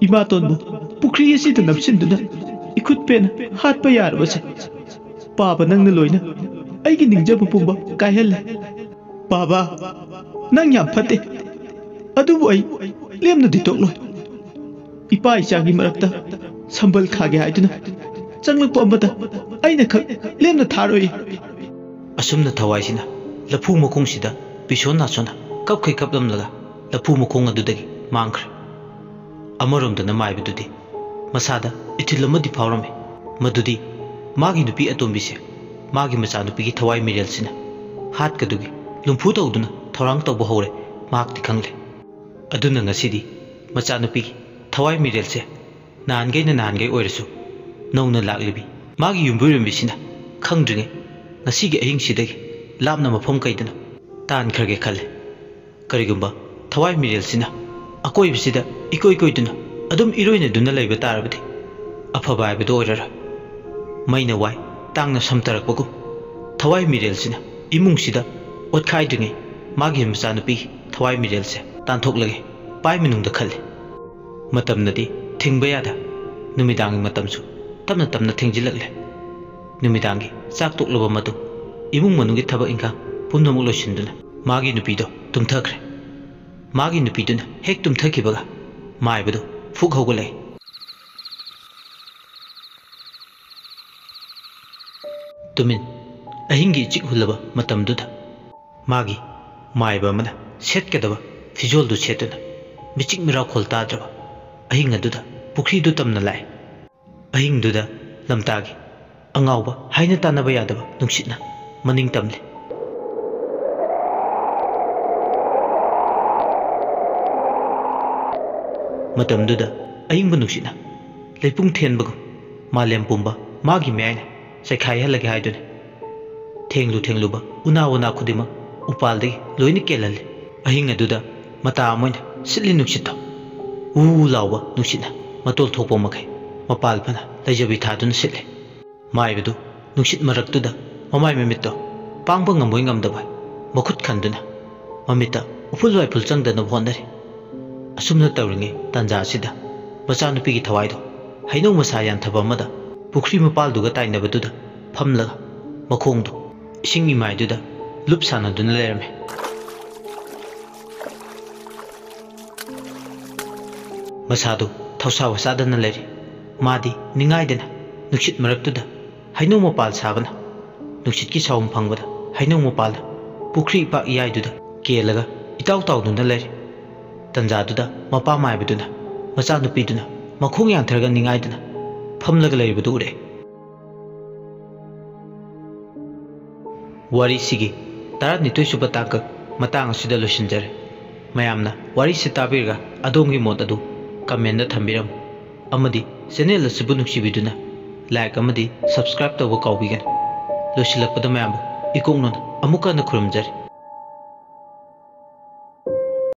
ꯏꯃꯥꯇꯣꯟꯕꯨ ꯄꯨꯈ꯭ꯔꯤ ꯑꯁꯤꯗ ꯅꯞꯁꯤꯟꯗꯨꯅ ꯏꯈꯨꯠ ꯄꯦꯟꯅ ꯍꯥꯠꯄ ꯌꯥꯔꯕꯁꯦ ꯄꯥꯕ ꯅꯪꯅ ꯂꯣꯏꯅ ꯑꯩꯒꯤ ꯅꯤꯡꯖꯕ ꯄꯨꯝꯕ ꯀꯥꯏꯍꯜꯂꯦ ꯄꯥꯕ ꯅꯪ ꯌꯥꯝ ꯐꯠꯇꯦ ꯑꯗꯨꯕꯨ ꯑꯩ ꯂꯦꯝꯅꯗꯤ ꯇꯣꯛꯂꯣꯏ ꯏꯄꯥ ꯏꯆꯥꯒꯤ ꯃꯔꯛꯇ ꯁꯝꯕꯜ ꯈꯥꯒꯦ ꯍꯥꯏꯗꯨꯅ ꯆꯪꯂꯛꯄ ꯑꯃꯗ ꯑꯩꯅ ꯈꯛ ꯂꯦꯝꯅ ꯊꯥꯔꯣꯏ ꯑꯁꯨꯝꯅ ꯊꯋꯥꯏꯁꯤꯅ ꯂꯐꯨ ꯃꯈꯣꯡꯁꯤꯗ ꯄꯤꯁꯣꯟ ꯅꯥꯁꯣꯟꯅ ꯀꯞꯈꯩ ꯀꯞꯂꯝꯂꯒ ꯂꯐꯨ ꯃꯈꯣꯡ ꯑꯗꯨꯗꯒꯤ ꯃꯥꯡꯈ꯭ꯔꯦ ꯑꯃꯔꯣꯝꯗꯅ ꯃꯥꯏꯕꯗꯨꯗꯤ ꯃꯁꯥꯗ ꯏꯊꯤꯜ ꯑꯃꯗꯤ ꯐꯥꯎꯔꯝꯃꯤ ꯃꯗꯨꯗꯤ ꯃꯥꯒꯤ ꯅꯨꯄꯤ ꯑꯇꯣꯝꯕꯤꯁꯦ ꯃꯥꯒꯤ ꯃꯆꯥꯅꯨꯄꯤꯒꯤ ꯊꯋꯥꯏ ꯃꯤꯔꯦꯜꯁꯤꯅ ꯍꯥꯠꯀꯗꯨꯒꯤ ꯂꯨꯝꯐꯨ ꯇꯧꯗꯨꯅ ꯊꯧꯔꯥꯡ ꯇꯧꯕ ꯍꯧꯔꯦ ꯃꯍꯥꯛꯇꯤ ꯈꯪꯂꯦ ꯑꯗꯨꯅ ꯉꯁꯤꯗꯤ ꯃꯆꯥꯅꯨꯄꯤꯒꯤ ꯊꯋꯥꯏ ꯃꯤꯔꯦꯜꯁꯦ ꯅꯍꯥꯟꯈꯩꯅ ꯅꯍꯥꯟꯈꯩ ꯑꯣꯏꯔꯁꯨ ꯅꯧꯅ ꯂꯥꯛꯂꯤꯕꯤ ꯃꯥꯒꯤ ꯌꯨꯝꯕꯨꯔꯦꯝꯕꯤꯁꯤꯅ ꯈꯪꯗ꯭ꯔꯤꯉꯩ ꯉꯁꯤꯒꯤ ꯑꯍꯤꯡꯁꯤꯗꯒꯤ ꯂꯥꯞꯅ ꯃꯐꯝ ꯀꯩꯗꯅ ꯇꯥꯟꯈ꯭ꯔꯒꯦ ꯈꯜꯂꯦ ꯀꯔꯤꯒꯨꯝꯕ ꯊꯋꯥꯏ ꯃꯤꯔꯦꯜꯁꯤꯅ ꯑꯀꯣꯏꯕꯁꯤꯗ ꯏꯀꯣꯏ ꯀꯣꯏꯗꯨꯅ ꯑꯗꯨꯝ ꯏꯔꯣꯏꯅꯗꯨꯅ ꯂꯩꯕ ꯇꯥꯔꯕꯗꯤ ꯑꯐꯕ ꯍꯥꯏꯕꯗꯨ ꯑꯣꯏꯔꯔꯣꯏ ꯃꯩꯅ ꯋꯥꯏ ꯇꯥꯡꯅ ꯁꯝꯇꯔꯛꯄꯒꯨꯝ ꯊꯋꯥꯏ ꯃꯤꯔꯦꯜꯁꯤꯅ ꯏꯃꯨꯡꯁꯤꯗ ꯑꯣꯠꯈꯥꯏꯗ꯭ꯔꯤꯉꯩ ꯃꯥꯒꯤ ꯃꯆꯥꯅꯨꯄꯤꯒꯤ ꯊꯋꯥꯏ ꯃꯤꯔꯦꯜꯁꯦ ꯇꯥꯟꯊꯣꯛꯂꯒꯦ ꯄꯥꯏ ꯃꯅꯨꯡꯗ ꯈꯜꯂꯤ ꯃꯇꯝꯅꯗꯤ ꯊꯤꯡꯕ ꯌꯥꯗ ꯅꯨꯃꯤꯗꯥꯡꯒꯤ ꯃꯇꯝꯁꯨ ꯇꯞꯅ ꯇꯞꯅ ꯊꯦꯡꯖꯤꯜꯂꯛꯂꯦ ꯅꯨꯃꯤꯗꯥꯡꯒꯤ ꯆꯥꯛ ꯇꯣꯛꯂꯕ ꯃꯇꯨꯡ ꯏꯃꯨꯡ ꯃꯅꯨꯡꯒꯤ ꯊꯕꯛ ꯏꯪꯈꯥꯡ ꯄꯨꯝꯅꯃꯛ ꯂꯣꯏꯁꯤꯟꯗꯨꯅ ꯃꯥꯒꯤ ꯅꯨꯄꯤꯗꯣ ꯇꯨꯝꯊꯈ꯭ꯔꯦ ꯃꯥꯒꯤ ꯅꯨꯄꯤꯗꯨꯅ ꯍꯦꯛ ꯇꯨꯝꯊꯈꯤꯕꯒ ꯃꯥꯏꯕꯗꯨ ꯐꯨꯛ ꯍꯧꯒꯠꯂꯛꯏ ꯇꯨꯃꯤꯟ ꯑꯍꯤꯡꯒꯤ ꯏꯆꯤꯛ ꯍꯨꯜꯂꯕ ꯃꯇꯝꯗꯨꯗ ꯃꯥꯒꯤ ꯃꯥꯏꯕ ꯑꯃꯅ ꯁꯦꯠꯀꯗꯕ ꯐꯤꯖꯣꯜꯗꯨ ꯁꯦꯠꯇꯨꯅ ꯃꯤꯆꯤꯛ ꯃꯤꯔꯥꯎꯈꯣꯜ ꯇꯥꯗ꯭ꯔꯕ ꯑꯍꯤꯡ ꯑꯗꯨꯗ ꯄꯨꯈ꯭ꯔꯤꯗꯨ ꯇꯝꯅ ꯂꯥꯛꯑꯦ ꯑꯍꯤꯡꯗꯨꯗ ꯂꯝꯇꯥꯒꯤ ꯑꯉꯥꯎꯕ ꯍꯥꯏꯅ ꯇꯥꯟꯅꯕ ꯌꯥꯗꯕ ꯅꯨꯡꯁꯤꯠꯅ ꯃꯅꯤꯡ ꯇꯝꯂꯤ ꯃꯇꯝꯗꯨꯗ ꯑꯏꯪꯕ ꯅꯨꯡꯁꯤꯠꯅ ꯂꯩꯄꯨꯡ ꯊꯦꯟꯕꯒꯨꯝ ꯃꯥꯂꯦꯝ ꯄꯨꯝꯕ ꯃꯥꯒꯤ ꯃꯌꯥꯏꯅ ꯆꯩꯈꯥꯏꯍꯜꯂꯒꯦ ꯍꯥꯏꯗꯨꯅꯤ ꯊꯦꯡꯂꯨ ꯊꯦꯡꯂꯨꯕ ꯎꯅꯥ ꯎꯅꯥ ꯈꯨꯗꯤꯡꯃꯛ ꯎꯄꯥꯜꯗꯒꯤ ꯂꯣꯏꯅ ꯀꯦꯜꯍꯜꯂꯤ ꯑꯍꯤꯡ ꯑꯗꯨꯗ ꯃꯇꯥ ꯑꯃ ꯑꯣꯏꯅ ꯁꯤꯠꯂꯤ ꯅꯨꯡꯁꯤꯠꯇꯣ ꯎ ꯂꯥꯎꯕ ꯅꯨꯡꯁꯤꯠꯅ ꯃꯇꯣꯜ ꯊꯣꯛꯄ ꯃꯈꯩ ꯃꯄꯥꯜ ꯐꯅ ꯂꯩꯖꯕꯤ ꯊꯥꯗꯨꯅ ꯁꯤꯠꯂꯤ ꯃꯥꯏꯕꯗꯨ ꯅꯨꯡꯁꯤꯠ ꯃꯔꯛꯇꯨꯗ ꯃꯃꯥꯏ ꯃꯃꯤꯠꯇꯣ ꯄꯥꯡꯕ ꯉꯝꯕꯣꯏ ꯉꯝꯗꯕꯣꯏ ꯃꯈꯨꯠ ꯈꯟꯗꯨꯅ ꯃꯃꯤꯠꯇ ꯎꯐꯨꯜ ꯋꯥꯏꯐꯨꯜ ꯆꯪꯗꯅꯕ ꯍꯣꯠꯅꯔꯤ ꯑꯁꯨꯝꯅ ꯇꯧꯔꯤꯉꯩ ꯇꯥꯟꯖꯥ ꯑꯁꯤꯗ ꯃꯆꯥꯅꯨꯄꯤꯒꯤ ꯊꯋꯥꯏꯗꯣ ꯍꯩꯅꯧ ꯃꯁꯥ ꯌꯥꯟꯊꯕ ꯑꯃꯗ ꯄꯨꯈ꯭ꯔꯤ ꯃꯄꯥꯜꯗꯨꯒ ꯇꯥꯏꯅꯕꯗꯨꯗ ꯐꯝꯂꯒ ꯃꯈꯣꯡꯗꯣ ꯏꯁꯤꯡ ꯏꯃꯥꯏꯗꯨꯗ ꯂꯨꯞ ꯁꯥꯟꯅꯗꯨꯅ ꯂꯩꯔꯝꯃꯤ ꯃꯁꯥꯗꯨ ꯊꯧꯁꯥ ꯋꯥꯁꯥꯗꯅ ꯂꯩꯔꯤ ꯃꯥꯗꯤ ꯅꯤꯡꯉꯥꯏꯗꯅ ꯅꯨꯡꯁꯤꯠ ꯃꯔꯛꯇꯨꯗ ꯍꯩꯅꯧ ꯃꯄꯥꯜ ꯁꯥꯕꯅ ꯅꯨꯡꯁꯤꯠꯀꯤ ꯁꯥꯎꯝ ꯐꯪꯕꯗ ꯍꯩꯅꯧ ꯃꯄꯥꯜꯗ ꯄꯨꯈ꯭ꯔꯤ ꯏꯄꯥꯛ ꯏꯌꯥꯏꯗꯨꯗ ꯀꯦꯜꯂꯒ ꯏꯇꯥꯎ ꯇꯥꯎꯗꯨꯅ ꯂꯩꯔꯤ ꯇꯟꯖꯥꯗꯨꯗ ꯃꯄꯥ ꯃꯥꯏꯕꯗꯨꯅ ꯃꯆꯥꯅꯨꯄꯤꯗꯨꯅ ꯃꯈꯣꯡ ꯌꯥꯟꯊꯔꯒ ꯅꯤꯡꯉꯥꯏꯗꯅ ꯐꯝꯂꯒ ꯂꯩꯔꯤꯕꯗꯨ ꯎꯔꯦ ꯋꯥꯔꯤꯁꯤꯒꯤ ꯇꯔꯥꯅꯤꯊꯣꯏ ꯁꯨꯕ ꯇꯥꯡꯀꯛ ꯃꯇꯥꯡ ꯑꯁꯤꯗ ꯂꯣꯏꯁꯤꯟꯖꯔꯦ ꯃꯌꯥꯝꯅ ꯋꯥꯔꯤꯁꯤ ꯇꯥꯕꯤꯔꯒ ꯑꯗꯣꯝꯒꯤ ꯃꯣꯠ ꯑꯗꯨ ꯀꯃꯦꯟꯗ ꯊꯝꯕꯤꯔꯝꯃꯨ amadi channel asibu nuksibiduna like amadi subscribe tawa kawbigan loisilakpada mayam ikongnon amuka na khurumjari